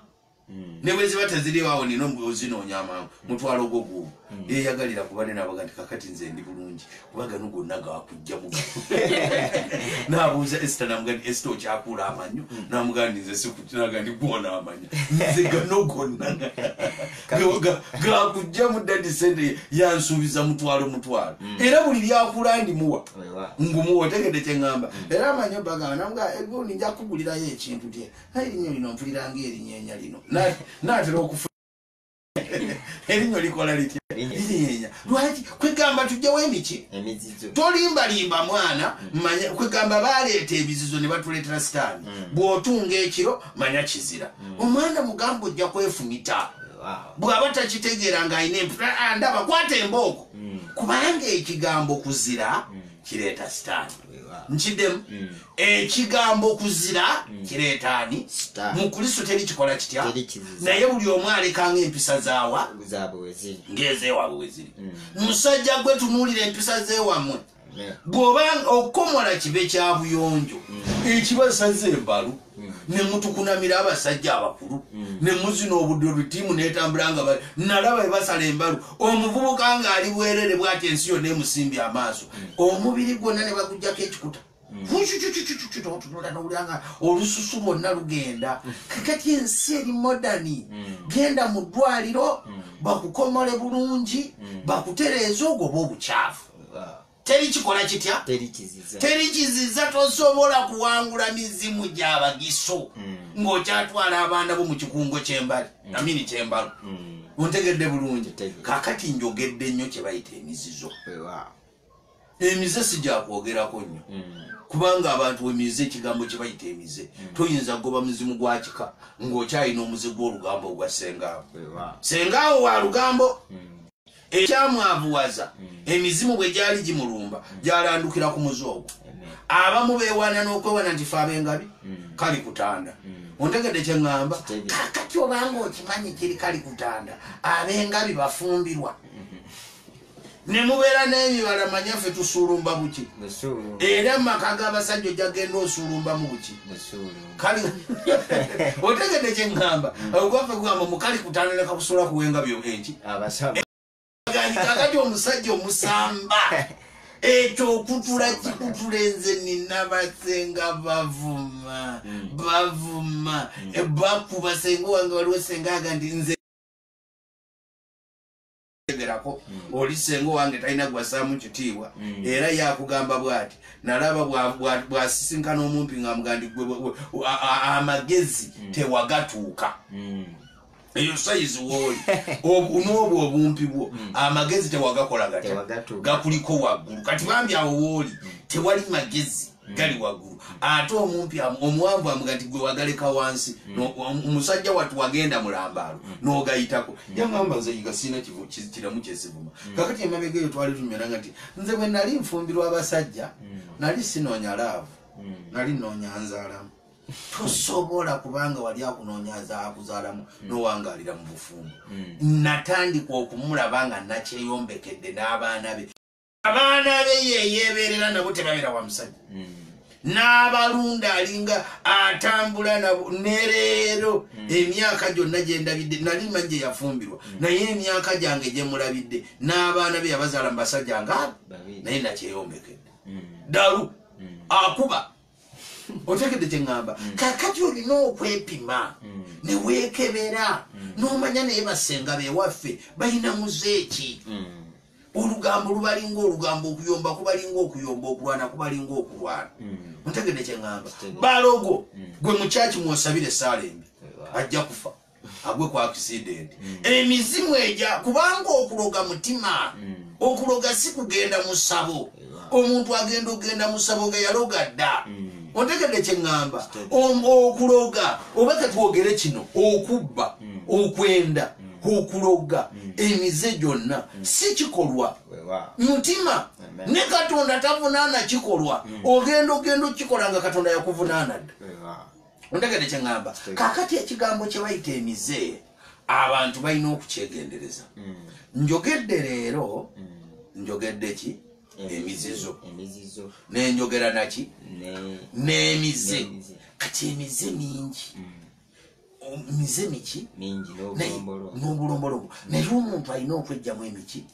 ne bwe ziba teziriwawo nina ozinoonya amangu mutwalo gwo guugo yeyagalira kuba nenabaga nti kakati nze ndi bulungi kuba gano gonna gakujjamu nabuuza esita namugandi esita okyakula amanyo namugandi nze sikutinaga ndi gwona amanya nze gano gonna ga- ga- gakujjamu dadi sente yansuubiza mutwalo mutwalo. Era buli lyakula ndimuwa ngumuwa otegedde kyeŋŋamba era amanyo bagamba namuga egundi nja kugulirayo ekintu tye naye erinnyo lino mpuliranga erinyeenya lino. Na- naatera okufu erinnyo likola litya? Erinnya. linyeenya lwaki? Kwegamba tujjawo emiki tolimbalimba mwana manya kwegamba baleeta ebizizo ne batuleetera sitaani. Bw'otunga ekiro manya kizira. Omwana mugamba ojja kwefumita. Bw'aba takitegeera ng'alina emputa "Ah, ndaba kwata embooko kubanga ekigambo kuzira kireeta sitaani nkiddemu ekigambo kuzira kireeta ani mu kristo teri kikola kitya? Naye buli omu alekanga empisa zaawa weziri ng'ezeewaabwe we ziri musajja gwe tunuulira empisa zeewammwe bw'oba okukomola kibe kya buyonjo. Ekibasaze embalu ne mutukunamira abasajja abakulu ne muzina obudde olutiimu netambula nga nalaba bebasala embalu. Omuvubuka ng'ali bwerere bwati ensi yonna emusimbye amaaso. Omubiri gwonna ne bagugjako ekikuta. Otunula nowuliranga olususu lwonna lugenda. Kakati ensi eri modani genda mu ddwaliro bakukomole bulungi bakutereeza ogwo oba obukyafu teri kikola kitya? Teri kiziza. Tosobola kuwangula mizimu gyabagiso ng'okyatwala abaana bo mu kikungo kyembali amini kyembalo. Ontegedde bulungi. Kakati njogedde nnyo kye bayita emizizo. Emize si gyakwogerako nnyo. Kubanga abantu wemize ekigambo kye bayita emize toyinza kugoba muzimu gwa kika ng'okyalina omuze gw'olugambo ogwa sengaawo. Sengaawo wa lugambo ekyamwavuwaza emizimu bwe gyali gimulumba gyalandukira ku muze ogwo. Abamu beewaana n'okwewaana nti fe ab'engabi kali kutanda. Ontegedde kyeŋŋamba kakati obanga okimanyi kiri kali kutanda ab'engabi bafumbirwa. Ne mubeera n'ebibala manyaffe tusuulumba buki? Era mu maka g'abasajja ojja genda osuulumbamu buki? Otegedde kyeŋŋamba ogwaffe kugamba mukali kutanda ne kakusobola kuwenga byo enki kakati omusajja omusamba. Ekyo okutula kikutula enze nina basenga bavuma bavuma. Bakuba senga wange waliwo senga aga nti nze gerako oli senga wange talina gwasaamu kitiibwa. Era yakugamba bwati nalaba bwa- bwa- bwasisinkana omumpi nga mugandi gwe- gwe- gwe- a- a- amagezi tewagatuuka eyo sayizi wooli Obu- n'obwo obumpi bwo. Amagezi tewagakola gatya gakuliko waggulu. Kati bambi awo wooli tewali magezi gali waggulu. Ate omumpi omuwanvu amuga nti gwe wagaleka wansi omusajja watu wagenda mulambaalo n'ogayitako. Yagamba nze yiga siina kiramu kyesivuma kakati emabega eyo twali tunyweranga nti nze bwe nali nfumbirwa abasajja nali sinoonya laavu nali noonya nzaalamu tosobola kubanga wali akunonyaza akuzaalamu nowangaalira mu bufumbo natandika okumulaba nga nakyeyombekedde n'abaana be. Abaana be yeyeeberera nabo tebabeera wa musajja. N'abalunda alinga atambula nabo nereero emyaka gyonna gyendabidde nali manyi gye yafumbirwa. Naye emyaka gyange gyemulabidde n'abaana be yabazaala mu basajja nga naye nakyeyombekedde. Dalu akuba otegedde kyeŋŋamba kakati olina okwepima neweekebera n'omanya naye basenga bewaffe balina muzeeki olugambo lubalinga olugambo okuyomba kubalinga okuyomba okulwana kubalinga okulwana ontegedde kyeŋŋamba balogo gwe mukyaki mwosabire saalembi ajja kufa agwe ku akisidenti emizimu eja kubanga okuloga mutima okuloga si kugenda mu ssabo. Omuntu agenda okugenda mu ssabo nga yaloga dda ontegedde kyeŋŋamba okuloga. Oba katwogere kino okubba okwenda okuloga emize gyonna si kikolwa. Mutima. Ne katonda tavunaana kikolwa. Ogenda ogenda okikola nga katonda yakuvunaana dda. Ontegedde kyeŋŋamba kakati ekigambo kye bayita emize abantu balina okukyegendereza njogedde leero njogedde ki emizizo. Nenjogera naki? Ne n'emize. kati emize mingi. Mize miki? Mingi naye- n'obulombolombo. n'obulombolombo. Naye omuntu alina okwejjamu emiki?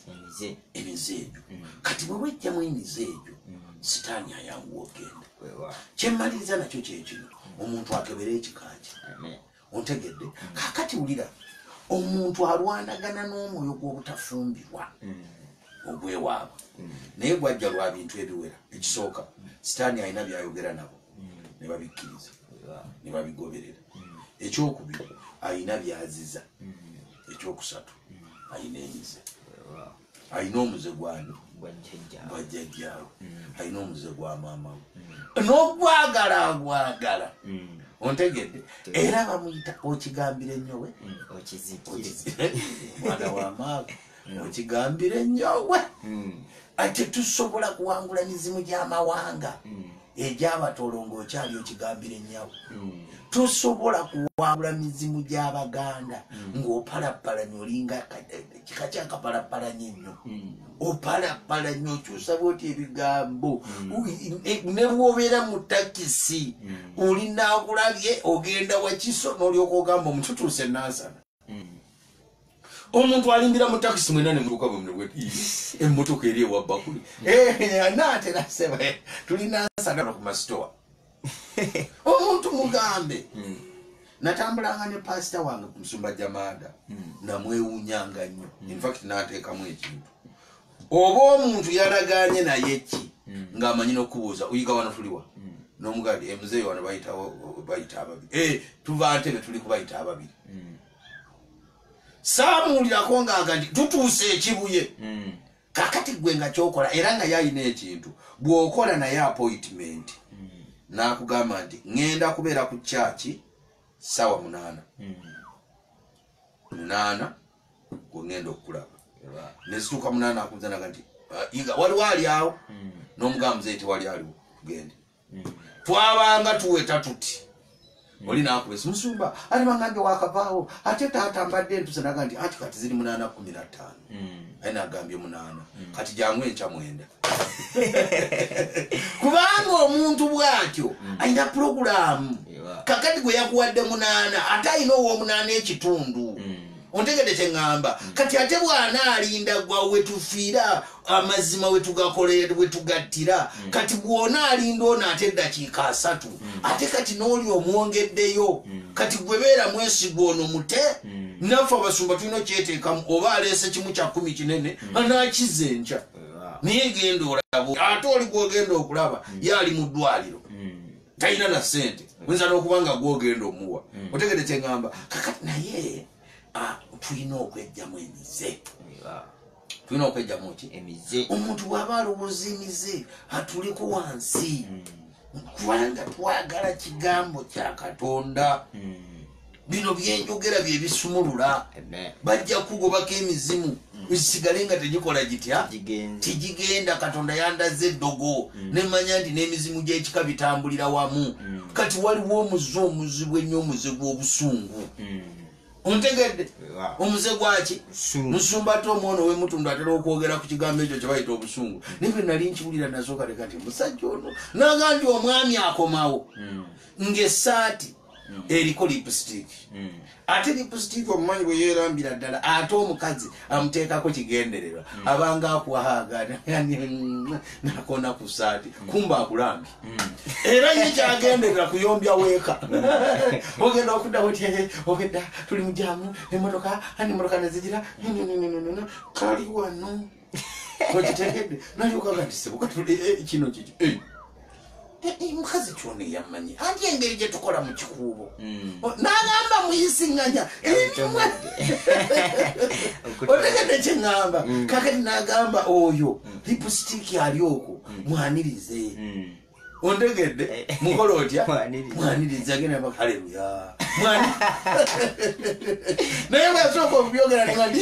Emize. Egyo. Kati bwe wejjamu emize egyo sitaani ayanguwa ogenda. Wewa kyemmaliriza nakyo kyekino. Omuntu akebera ekikaki ontegedde. Kakati wulira omuntu alwanagana n'omwoyo gw'obutafumbirwa ogwewaabwe naye gwajja lwa bintu ebiwera ekisooka sitaani alina byayogera nabo. Ne babikkiriza wewa ne babigoberera. Ekyokubiri alina byaziza. Ekyokusatu alina emize. Alina omuze gwani gwajjajja gwajjajjaawe alina omuze gwa maamawe n'ogwagala agwagala ontegedde? Era bamuyita okigambira ennyowe okizikiriza. Mwana wa maawe okigambira ennyowe Mm, ate tusobola kuwangula mizimu gy'amawanga. Egyabatoolonga okyali okigambira ennyawe mm, tosobola kuwangula mizimu gy'abaganda. Ng'opalapalanya olinga ka- kika kyakapalapalanya ennyo. Opalapalanya okyusa bwoti ebigambo? Ne bwobeera mu takisi olinaakulabye ogenda wakiso n'olyoka ogamba omututuuse nansana. Omuntu alimbira mu takisi mwena nemutuuka bwemwe emmotoka eri ewabbakuli naatera seba tulina nsana ku masitowa. Omuntu mugambe. Natambulanga ne pasita wange ku musumba jamaada. Namwewunyanga nnyo. Infact nateekamu ekintu. Oba omuntu yalaganye naye ki ngaamanyi nokubuuza oyiga wano tuliwa nomugadi emuzeeyi wano bayitawo bayita ababiri. Eh, tuva ntebe tuli kubayita ababiri saamuwulirako ngaaga nti tutuuse ekibuye. Mm, kakati gwe nga kyokola era nga yalina ekintu bw'okola naye appointment. N'akugamba nti ŋŋenda kubeera ku kyaki sawa munaana. Mm. munaana gweŋŋenda okukulaba. Nezituuka munaana akuzanaga nti "Ah, iga waliwo ali awo? N'omugamba muzeeyi tewali aliwo? Tugende. Twabanga tuweta tuti oli nakuba esimusumba ate bangambye wakavaawo ate taata mbadde entuse naga nti ati kati ziri munaana kumi na ttaano. Mm, aye nagambye munaana kati jangu enkya mwenda. Kubanga omuntu bwatyo alina purogulaamu wewa kakati gwe yakuwadde munaana ate alina ow'omunaana ekitundu Mm, ontegede kyeŋŋamba kati ate bw'anaalinda gwa wetufiira amazima wetugattira kati bw'onaalinda ono ate eddakiika asatu ate kati n'oli omwongeddeyo kati gwe beera mwesigwa ono mute naffe abasumba tulina okyeteekamu oba aleese kimu kya kumi kinene anaakiza enkya. Naye genda olaba ate oli gwogenda okulaba ye ali mu ddwaliro. Mm, talina na sente oyinza n'okuba nga gwogenda omuwa. Otegede kyeŋŋamba kakati naye tulina okwejjamu emize. Tulina okwejjamu ki? Emize. Omuntu bw'aba alowooza emize atuliko wansi. Kubanga twagala kigambo kya katonda. Mm, bino byenjogera bye bisumulula. Bajja kugobako emizimu. Esigale nga tegikola gitya. Tigigenda katonda yandaze eddogo. Nemanya nti n'emizimu gy'ekika bitambulira wamu. Kati waliwo omuze omuzibu ennyo omuze gw'obusungu. Mm, ontegedde. Omuze gwaki? Busungu. musumba ate omwono w'emutundu atera okwogera ku kigambo ekyo kyebayita obusungu. Naye bwe nali nkiwulira nasooka leka nti musajja ono naga nti omwami akomawo ng'essaati eriko lipstick. Mm, ate lipstick omumanyi bwe yeerambira ddala ate omukazi amuteekako kigendererwa. Abanga akuwahagana nakona ku saati kumba akulambye era ye kyagenderera kuyombya weeka ogenda okudda oti ogenda tuli mujamu emotoka ani emotoka nezigira kali wano. Okitegedde nalyokaga nti sebuka tuli eh, kino kiki eh, mukazi kyono yamanyi anti engeri gyetukola mu kikuubo mm. O- n'agamba muyisiŋŋanya otegedde kyeŋŋamba kakati n'agamba oyo. Lipusitiiki ali okwo mwanirize ontegedde mukola otya? Mwanirize. mwanirize agenda baka. Haleluya. Mwani- naye bwasooka okubyogera nga ndi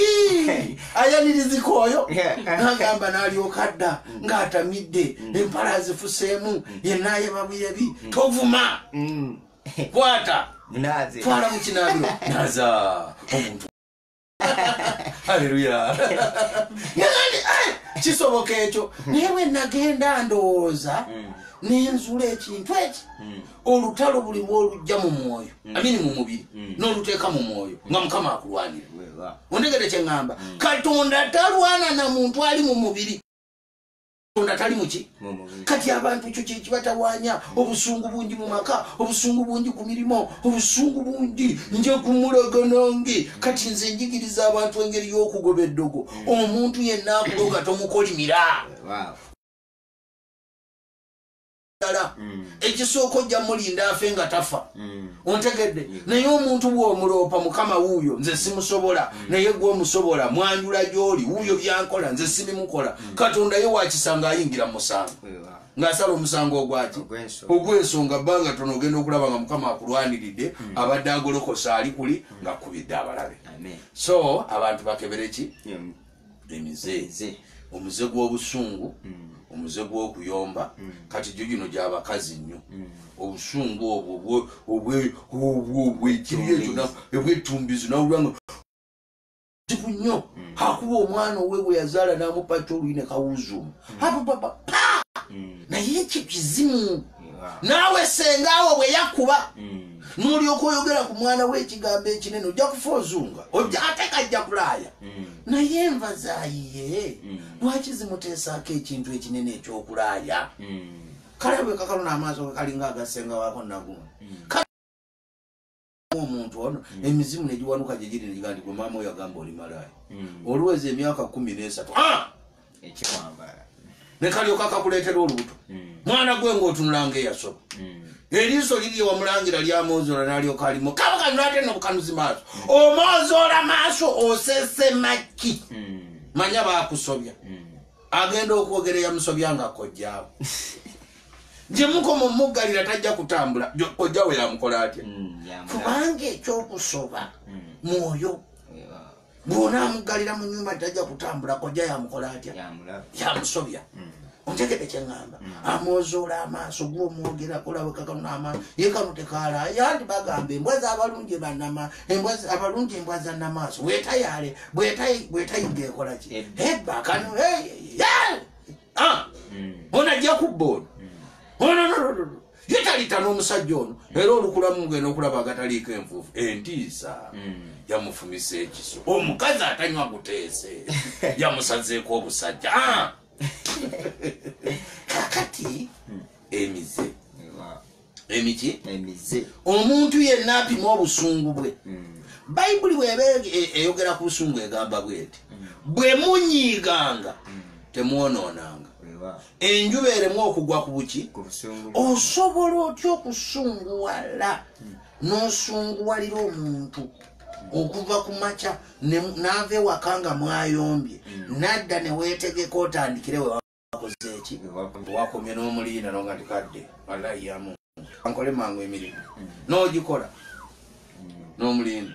ayanirizika oyo? Nagamba n'alyoka adda ng'atamidde empala azifuseemu yenayebabwebi tovuma. Mm. kwata munaze twala mu kinaabiro naza omuntu. Haleluya. Nagandi kisoboka ekyo. Naye bwe nagenda ndowooza nenzula ekintu eki? Olutalo buli bwolujja mu mwoyo. Amini mu mubiri. N'oluteeka mu mwoyo. Nga mukama akulwanira. Ondegere kyeŋŋamba katonda talwana na muntu ali mu mubiri. Katonda tali muki kati abantu ekyo kyekibatawaanya obusungu bungi mu maka obusungu bungi ku mirimu obusungu bungi nje kumulaga nange kati nze njigiriza abantu engeri y'okugoba eddogo omuntu yenna akuloga tomukolimira ddala. Mm. ekisooka ojja mulinda afe nga tafa. Mm. ontegedde. Naye omuntu bw'omuloopa mukama wuuyo nze simusobola. Naye gweomusobola mwanjula gy'oli wuuyo byankola nze sibimukola katonda ye wakisanga ayingira mu musango. Ng'asala omusango ogwaki? Ogw'ensonga. bbanga tono ogenda okulaba nga mukama akulwaniridde abadde agolokosa ali kuli ng'akkubidde abalabe. So abantu bakebere ki? Emize. Omuze gw'obusungu omuze gw'okuyomba. Kati gyo gino gy'abakazi nnyo. Obusungu obwo obwo- obwe- obwo obwekiri ekyo na- obwetumbizi nawulanga zibu nnyo. Akuba omwana owe bwe yazaala n'amupakya oluyine kawuzumu. Apapapa pa naye ekyo kizimu? Naawe sengaawo bwe yakuba. Mm. n'olyoka oyogera ku mwana we ekigambo ekinene ojja kufa ozunga. Ate kajja kulaaya. Mm. Naye enva zaayiye Mm. lwaki zimuteesaako ekintu ekinene ekyokulaaya Mm. kale bwe kakalo n'amaaso ge kalinga agasenga waako naguno omuntu ono emizimu negiwanuka gye giri negiga nti gwe maama oyo agamba oli malaaya Mm. oluweza emyaka kumi nesatu Ah! ne kalyoka kakuleetera olubuto Mm. mwana gwe ng'otunulanga eyasoba Mm. Eriiso liri ewamulangira lyamwozoola n'alyoka alimo kabakano ate nobukanuzi maaso. Omwozoola maaso osesemaki Mm. manya bakusobya Mm. agenda okwogera eyamusobya nga kojjaawe. Gye mukoma omuggalira tajja kutambula. Kojjawe yamukola atya? Mm. Yamula. kubanga ekyokusoba mwoyo. Wewa bw'onaamuggalira mu nyumba tajja kutambula kojja yamukola atya? Yamusobya Mm. Ontegede kyeŋŋamba amwozoola amaaso gwomwogera kolawe kakano n'amaaso ye kano tekaala yandi bagamba embwa z'abalungi za- abalungi embwa za namaaso bwetayale bwetayi- bwetayiga ekola ki Ebba. kano! Ah! Mm. ono ajja kubba ono ono ye talita n'omusajja ono era olukulamu mugenda okulaba agataliiko enfuufu entiisa Mm. yamufumisa ekiso omukazi atanywa guteese yamusazeeko obusajja Ah! Kakati emize. Wewa emiki emize. Omuntu yenna apima obusungu bwe. Mm. bayibuli bweba e- eyogera ku busungu egamba bweti bwe munyiiganga temwonoonanga enjuba eremu okugwa ku buki osobola otya okusunguwala? N'osunguwalira omuntu okuva ku makya n'ava ewaka nga mwayombye. Nadda neweetegeka otandikire we wakoze eki? Wakomye n'omuliina nonga tikadde walayamu ankole mangu emirimu. N'ogikola. N'omuliina.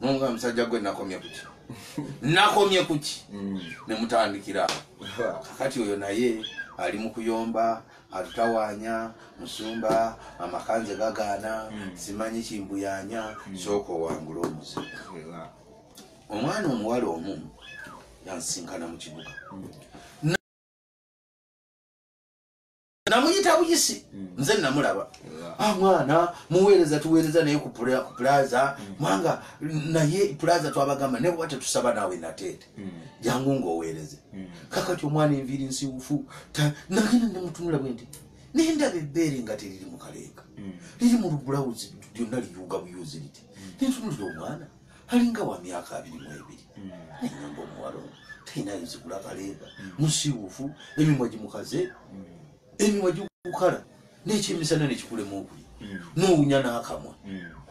Nonga musajja gwe nakomye kuki? Nakomye kuki? Mm. nemutandikira kakati oyo naye ali mu kuyomba atutawaanya musumba amakanze gagaana simanyi kimbuyanya sooka owangula omuze omwana omuwala omu yansinkana mu kibuga namuyita buyisi. Nze namulaba. Ah mwana muweereza tuweereza naye ku plaza. Mwanga naye plaza twabagamba ne bwa tetusaba naawe nateete jangu ngaoweereze kakati omwana enviiri nsiwufu nagenda nemutunula bwe nti nendaba ebbeere nga teriri mu kaleega liri mu lubulawuzi lyonna liyuuga buyuuzi liti. Nentunulira omwana alinga wa myaka abiri mu ebiri. Nayamba omuwala ono talinaayozigula kaleega musiwufu emimwa gimukaze emimwa gikukala n'ekyemisana nekikulemu okulya n'owunya n'akamwa.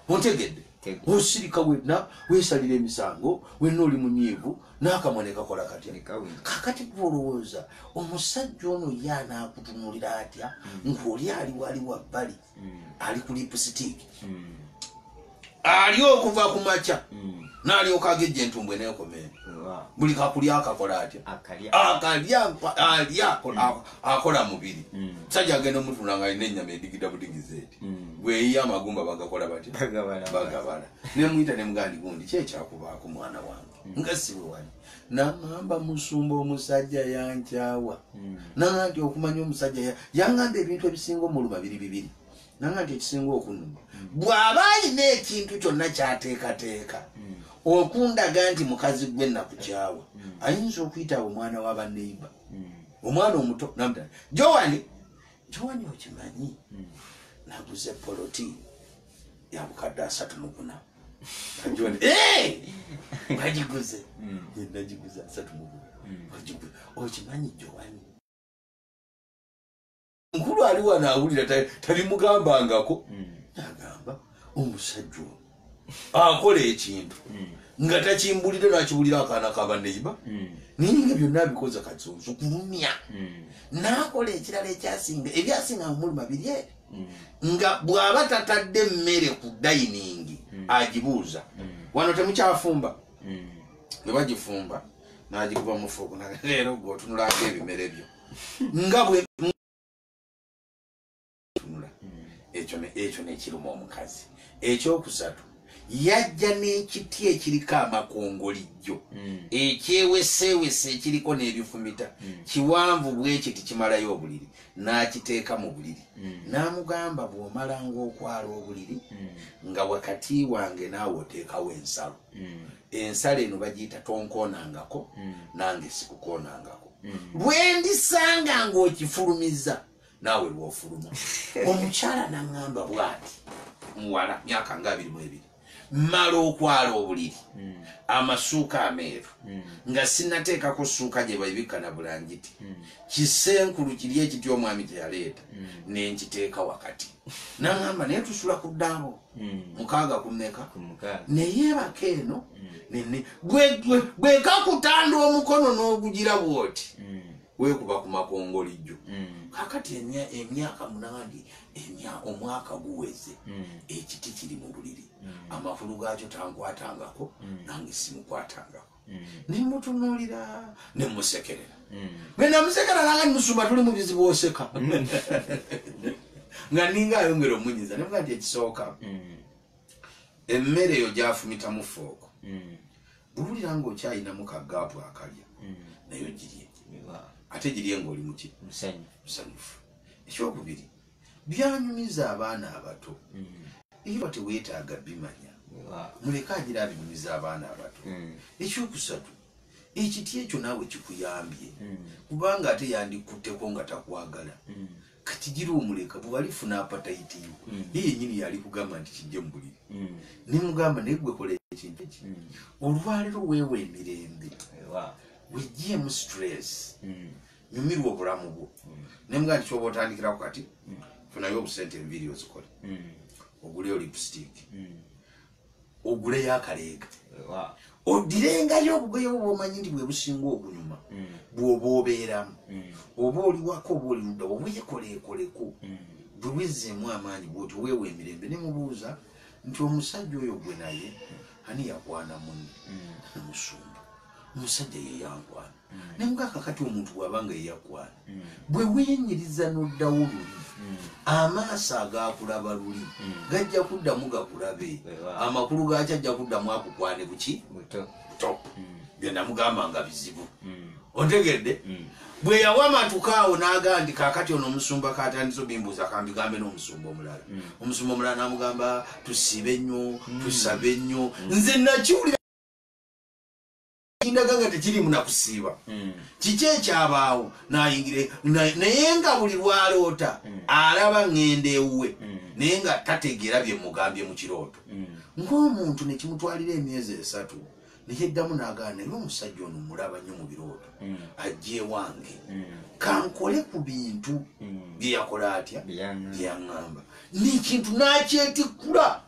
Ontegedde. Tegedde. osirika wenna weesalira emisango wenna oli munyiivu n'akamwa ne kakola katya? Kakati gwolowooza omusajja ono ye anaakutunulira atya? Ng'oli ali wali wabbali ali ku lipusitiiki ali okuva ku makya. N'alyoka agejja entumbwe neekomere wewa buli kakulya akakola atya? Akalya. Alya ako- akola mubiri. Musajja agenda omutunda nga alina ennyama edigida budigiza eti. Bweyiya amagumba bagakola batya? Bagabala. Nemuyita nemugandi gundi kyekyakubaako mwana wange? Nga siwe wali. Naŋamba musumba omusajja yankyawa. Naga nti okumanya omusajja ya- yaŋŋamba ebintu ebisinga omuluma biri bibiri. Naga nti ekisinga okunuma bw'aba alina ekintu kyonna kyateekateeka okundaga nti mukazi gwe nakukyawa ayinza okuyita omwana w'abaneiba omwana omuto jowani jowani okimanyi? Naguze poloti ya bukadde asatu muguna Jowani, "Eh! bagiguze. Nagiguze asatu muguna bagiguze. Okimanyi jowani nkulu ali wano awulira ta- talimugambangako nagamba omusajja ono akola ekintu nga takimbulire nakiwulira akaana kabaneiba ninga byonna abikoza katsonso kulumya nakola ekirala ekyasinga ebyasinga mumuluma biri eri. Nga bw'aba tatadde emmere ku dayiningi agibuuza wano temukyafumba. Bwe bagifumba nagikuba mufuuku leero gwe otunulanga ebimere byo. Nga bwe ekyo ne- ekyo nekiruma omukazi. Ekyokusatu yajja n'ekiti ekiriko amakongolijjo ekyewesewese ekiriko n'ebifumita. Kiwanvu bwekiti kimalayo obuliri n'akiteeka mu buliri. N'amugamba bw'omalanga okwala obuliri nga wakati wange naawe oteekawo ensalo. Ensalo eno bagiyita tonkoonangako nange sikukoonangako. Lwendisanga ng'okifulumiza naawe lwofuluma omukyala naŋŋamba bw'ati muwala myaka nga abiri mu ebiri mmala okwala obuliri amasuuka ameeru nga sinateekako suuka gye bayibika na bulangiti. Kisenkulu kiri ekiti omwami gye yaleeta nenkiteeka wakati. Naŋŋamba naye tusula ku ddaabo. Mukaaga kumeka neyeebaka eno nene gwe- gwe- gwekakutanda omukono n'ogugira bwoti weekuba ku makongolijjo kakati emya- emyaka munandi emya- omwaka guweze ekiti kiri mu buliri. Amakulu gaakyo tankwatangako nange simukwatangako. Nemutunuulira nemusekerera bwe namusekera nanga nimusumba tuli mu bizibu oseka. Nga ninga ayongera omunyiza nemuga nti ekisooka emmere eyo gyafumita mu fooko buwulira ngaokyayinamu kagaapu akalya nayo girye ate girye ngaoli muki musanyufu. Ekyokubiri byanyumiza abaana abato. Era teweetaaga bimanya. Muleke agira abinyumiza abaana abato. Ekyokusatu ekiti ekyo naawe kikuyambye. Kubanga ate yandikutteko nga takwagala. Kati gira omuleka bwewalifuna apataitiyo ye yenyini yali kugamba nti kijje mu buliri. Nimugamba naye gwekola ekintu eki? Olwaleero weewa emirembe wejjeemu stress. Nyumirwa obulamu bwo. Nemugaa nti kyoba otandikirako kati funayo obusente enviiri ozikole oguleyo lipstick. Oguleyo akaleega. Odirengayo obugoye bwo bwomanyi nti bwe businga okunyuma bwoba obeeramu. Oba oli wako oba oli ludda obwekoleekoleko bwe bwezeemu amaanyi bwoti weewa emirembe nemubuuza nti omusajja oyo gwe naye ani yakwana munne? Omusumba omusajja yeyankwana nemugaka kati omuntu bwabanga yeyakwana bwe wenyiriza noddawo luli amaaso agakulaba luli gajja kuddamu gakulabe amakulu gakyo ajja kuddamu akukwane buki top byenamugamba nga bizibu. Ontegedde? Bwe yawamatukaawo n'agaa nti kakati ono omusumba katandisa obimbuuza kambigambe n'omusumba omulala. Omusumba omulala n'amugamba tusibe nnyo tusabe nnyo. Nze nakiwulira kindaga nga tekiri munakusiiba. Kiki ekyabaawo? Nayingire na- naye nga buli lwaloota alaba ŋŋenda ewuwe. Naye nga tategeera bye mugambye mu kirooto. Ng'omuntu nekimutwalira emyezi esatu neyeddamu n'agaana naye omusajja ono mulaba nnyo mu birooto. Ajja ewange. Kankole ku bintu bye yakola atya? Byaŋŋamba nekintu nakyetikkula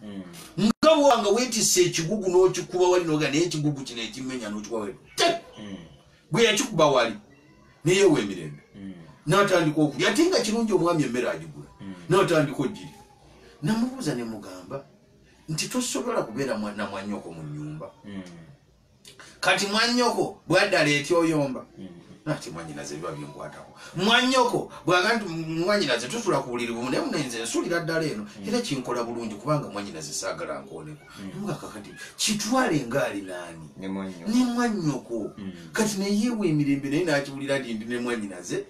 nga bwanga weetisse ekigugu n'okikuba wali noga naye ekigugu kino ekimenya n'okikuba wali. Te bwe yakikuba wali neyewa emirembe n'atandika okulya ate nga kirungi omwami emmere agigula. N'atandika ogiri. Namubuuza ne mugamba nti tosobola kubeera mwa- na mwannyoko mu nnyumba. Kati mwannyoko bwaddala etya oyomba nati mwanyinaze biba binkwatako mwanyoko bwaga nti mwanyinaze tusula ku buliri bumu naye munenze nsulira ddala eno era kinkola bulungi kubanga mwanyinaze saagala nkooneko. Mugakakati kitwale ngaali naani ne mwanyo ne mwanyoko. Kati nayeewa emirembe naye nakiwulira nti ndi ne mwanyinaze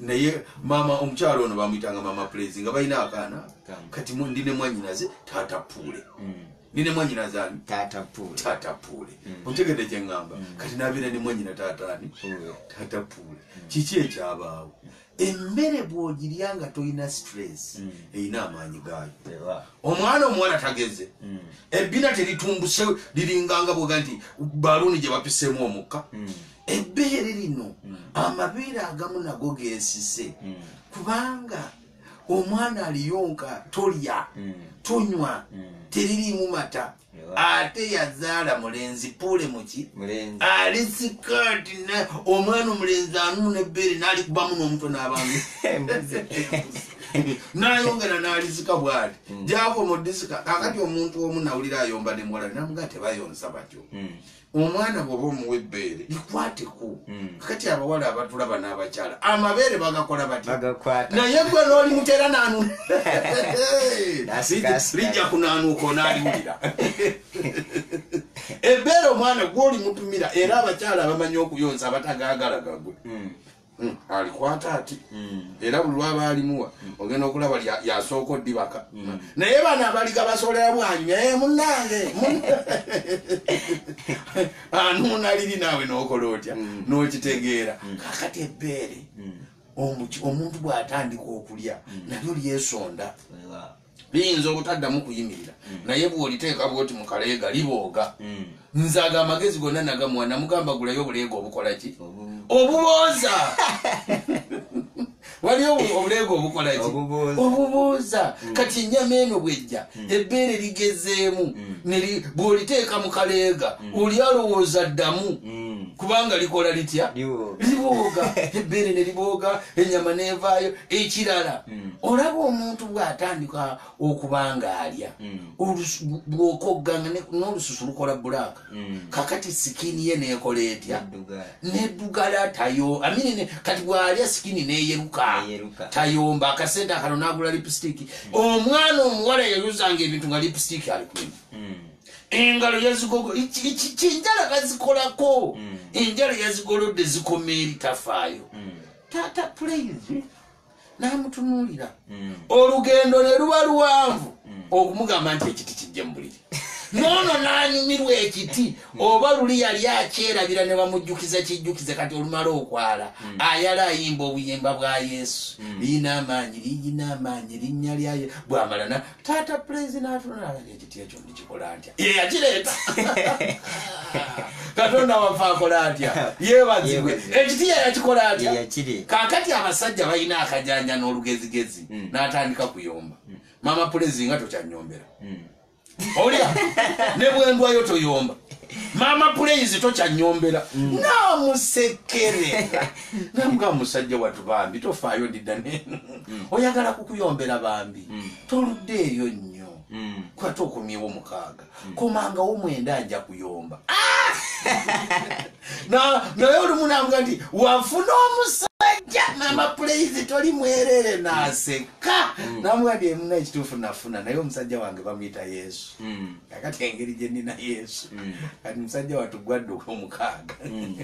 naye mama omukyalo ono bamwyitanga mama presi nga balina akaana. Kati ndi ne mwanyinaze taata puule ndi ne mwanyinaze ani taata puule taata puule otegedde kyeŋŋamba kati nabeera ne mwanyina taataani Puule. taata puule kiki ekyabaawo? Emmere bw'ogirya nga tolina stress erina amaanyi gaayo. Omwana omuwala tageze. Ebbina teritumbuse liringanga bwega nti baluuni gye bapisemu omukka. Ebbeere lino amabeere agamu nago geesise. Kubanga omwana aliyonka tolya tonywa teriri mu mata. Ate yazaala mulenzi puule muki? Ali sikaati na omwana omulenzi anuuna ebbeere n'alikubamu n'omutwe n'abantu nayongera nalisika bwati. Jako mudisika kakati omuntu omu nawulira ayomba nemuwala namuga tebayonsa batyo. Omwana bwoba omuwa ebbeere likwateko kakati abawala abatulaba n'abakyala amabeere bagakola batya naye gwe noli mutera nanu. Lijja kunanuuka onaaliwulira ebbeere omwana gwoli mutumira era abakyala abamanyi okuyonsa abatagagala gagwe. Mm, alikwata ati? Era buli lwaba alimuwa ogenda okulaba yasooka oddibaka. Naye bano abaliga basolera bwanyuma "Eh, munange anuuna liri naawe nokola otya? Nokitegeera. Kakati ebbeere omuki- omuntu bw'atandika okulya nalyo lyesonda. Liyinza obutaddamu kuyimirira. Naye bw'oliteeka bwoti mu kaleega libooga. Nze ago amagezi gonna nagamuwa namugamba gulayo obuleega obukola ki? Obu- obubooza waliyo obu- obuleega obukola ki? Obubooza. obubooza kati ennyama eno bwejja ebbeere ligezeemu. Neri- bw'oliteeka mu kaleega oli alowooza ddamu. Kubanga likola litya? Libooga. Ebbeere ne libooga enyama nevaayo ekirala. Olaba omuntu bw'atandika okuba nga alya bw'okogganga ne- n'olususu lukola bulaaka kakati sikini ye neekola etya? Eddugala. nedugala tayo. Amini kati bw'alya sikini Neyeruka. Tayomba akasente akano nagula lipusitiki omwana omuwala yayuzanga ebintu nga lipusitiki ali kwina engalo yazigogo iki- kinjala gazikolako enjala yazigolodde zikoma eri tafaayo. Taata pulayizi namutunuulira. Olugendo ne luba luwanvu. Okumugamba nti ekiti kijje mu buliri noono nanyumirwa ekiti. Oba luli yali akyerabira ne bamujjukiza kijjukize kati olumala okwala. Ayala ayimba obuyimba bwa yesu. Liyina amaanyi liyina amaanyi linnya lyaye bwamala na taata pulezi natunala ekiti ekyo ndikikola ntya? Ye yakireeta. Katonda wafe akola atya yebazibwe ekiti ye yakikola atya kakati abasajja balina akajanja n'olugezigezi n'atandika kuyomba. Mama pulezi nga tokyanyombera olya ne bwendwayo toyomba. Mama pulezi tokyanyombera namusekerera namuga musajja watu bambi tofaayo ndidda neno oyagala kukuyombera bambi. Toludde eyo nnyo. Kwate okomyewo mukaaga. Komangawo mwenda nja kuyomba. Na- naye olumu namuga nti wafuna omusajja mama pulezi toli mwerere naseka. Namuga nti emuna ekituufu nafuna naye omusajja wange bamuyita yesu. Kakati engeri gye nina yesu. Kati musajja watugwadde omukaaga.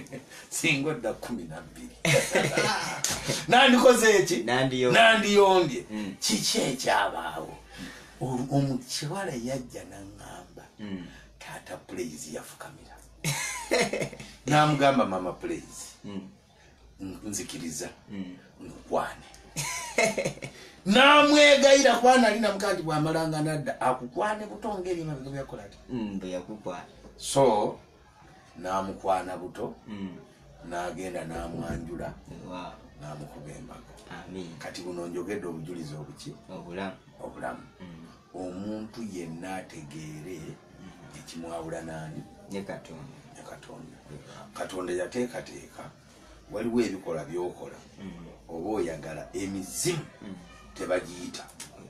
Singa odda kumi nabbiri nandikoze eki? Nandiyombye. kiki ekyabaawo? Omukyala yajja naŋŋamba taata pulezi yafukamira. Namugamba mama pulezi nzikiriza. Nkukwane namwegayira kwana ali namugaa nti bwamalanga nadda. Akukwane buto ngeri mabega byakola ti bwe yakukwata so namukwana buto. Nagenda namwanjula. Namukuba embaga amin. Kati buno njogedde obujulizi obuki? Obulamu. Omuntu yenna ategeere ekimwawula katonda. Ne katonda. Katonda yateekateeka waliwo ebikola byokola. Oba oyagala emizimu tebagiyita.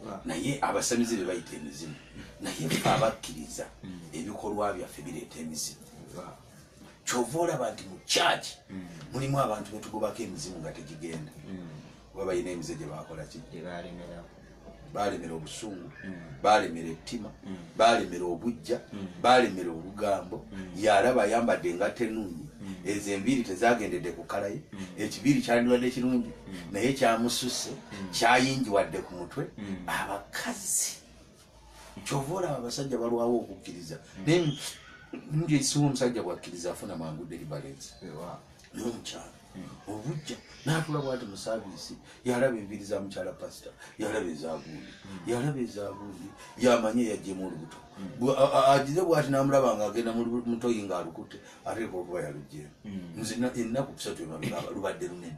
Ewa. naye abasamizi be bayita emizimu. Naye fe abakkiriza ebikolwa byaffe bireeta emizimu. Kyova olaba nti mu kyaki mulimu abantu betugobako emizimu nga tegigenda. Oba balina emize gye bakola ki? Gyebalemerawo balemera obusungu balemera ettima balemera obujja balemera olugambo yalaba ayambadde engatta enungi ezo enviiri tezagendedde ku kalaye ekibiri kyandibadde kirungi naye kyamususse kyayingiwadde ku mutwe. Abakazi kyova olaba abasajja balwawo okukkiriza. Naye nungi ekisinga omusajja bwakkiriza afuna mangu delibalence Ewa. n'omukyala obujja? Natula bwati mu saavisi yalaba enviri za mukyala pasita yalaba ezagundi yalaba ezagundi yamanye yajjemu olubuto. Agize bwati namulaba nga agenda mutoyi ngaalukutte ateeka okuba yalugjeemu nze na- ennaku kusatu emabega lubadde lunene.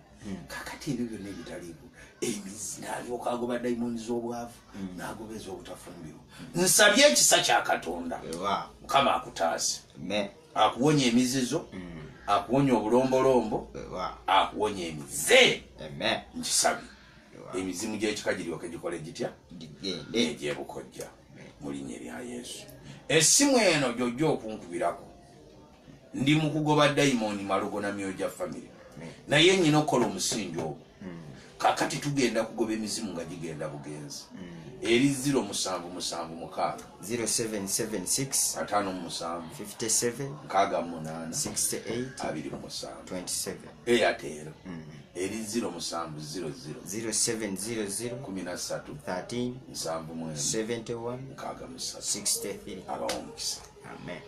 Kakati ebyo byonna ebitaliiku emizi nalyoka agoba dayimoni z'obwavu nagoba ez'obutafumbirwa nsabye ekisa kya katonda. Mukama akutaase. Akuwonya emizizo akuwonya obulombolombo akuwonya emize. Nkisabye emizimu gyekika giryoke gikole gitya? Egyebukojja mu linnya erya yesu. Essimu eno gyojja okunkubirako ndi mu kugoba dayimoni malogo na myoyo gya famire naye nyina okukola omusingi ogwo. Kakati tugenda kugoba emizimu nga gigenda bugenzi eri 0 musanvu musanvu mukaaga. 0776 ataano mu musanvu 57 nkaaga mu munaana. 68 abiri mu musanvu 27 eyateero eri 0 musanvu 00 0700 kumi na ssatu 13 nsanvu mwemu 71 nkaaga mu ssatu 63 abawo omukisa. Amen.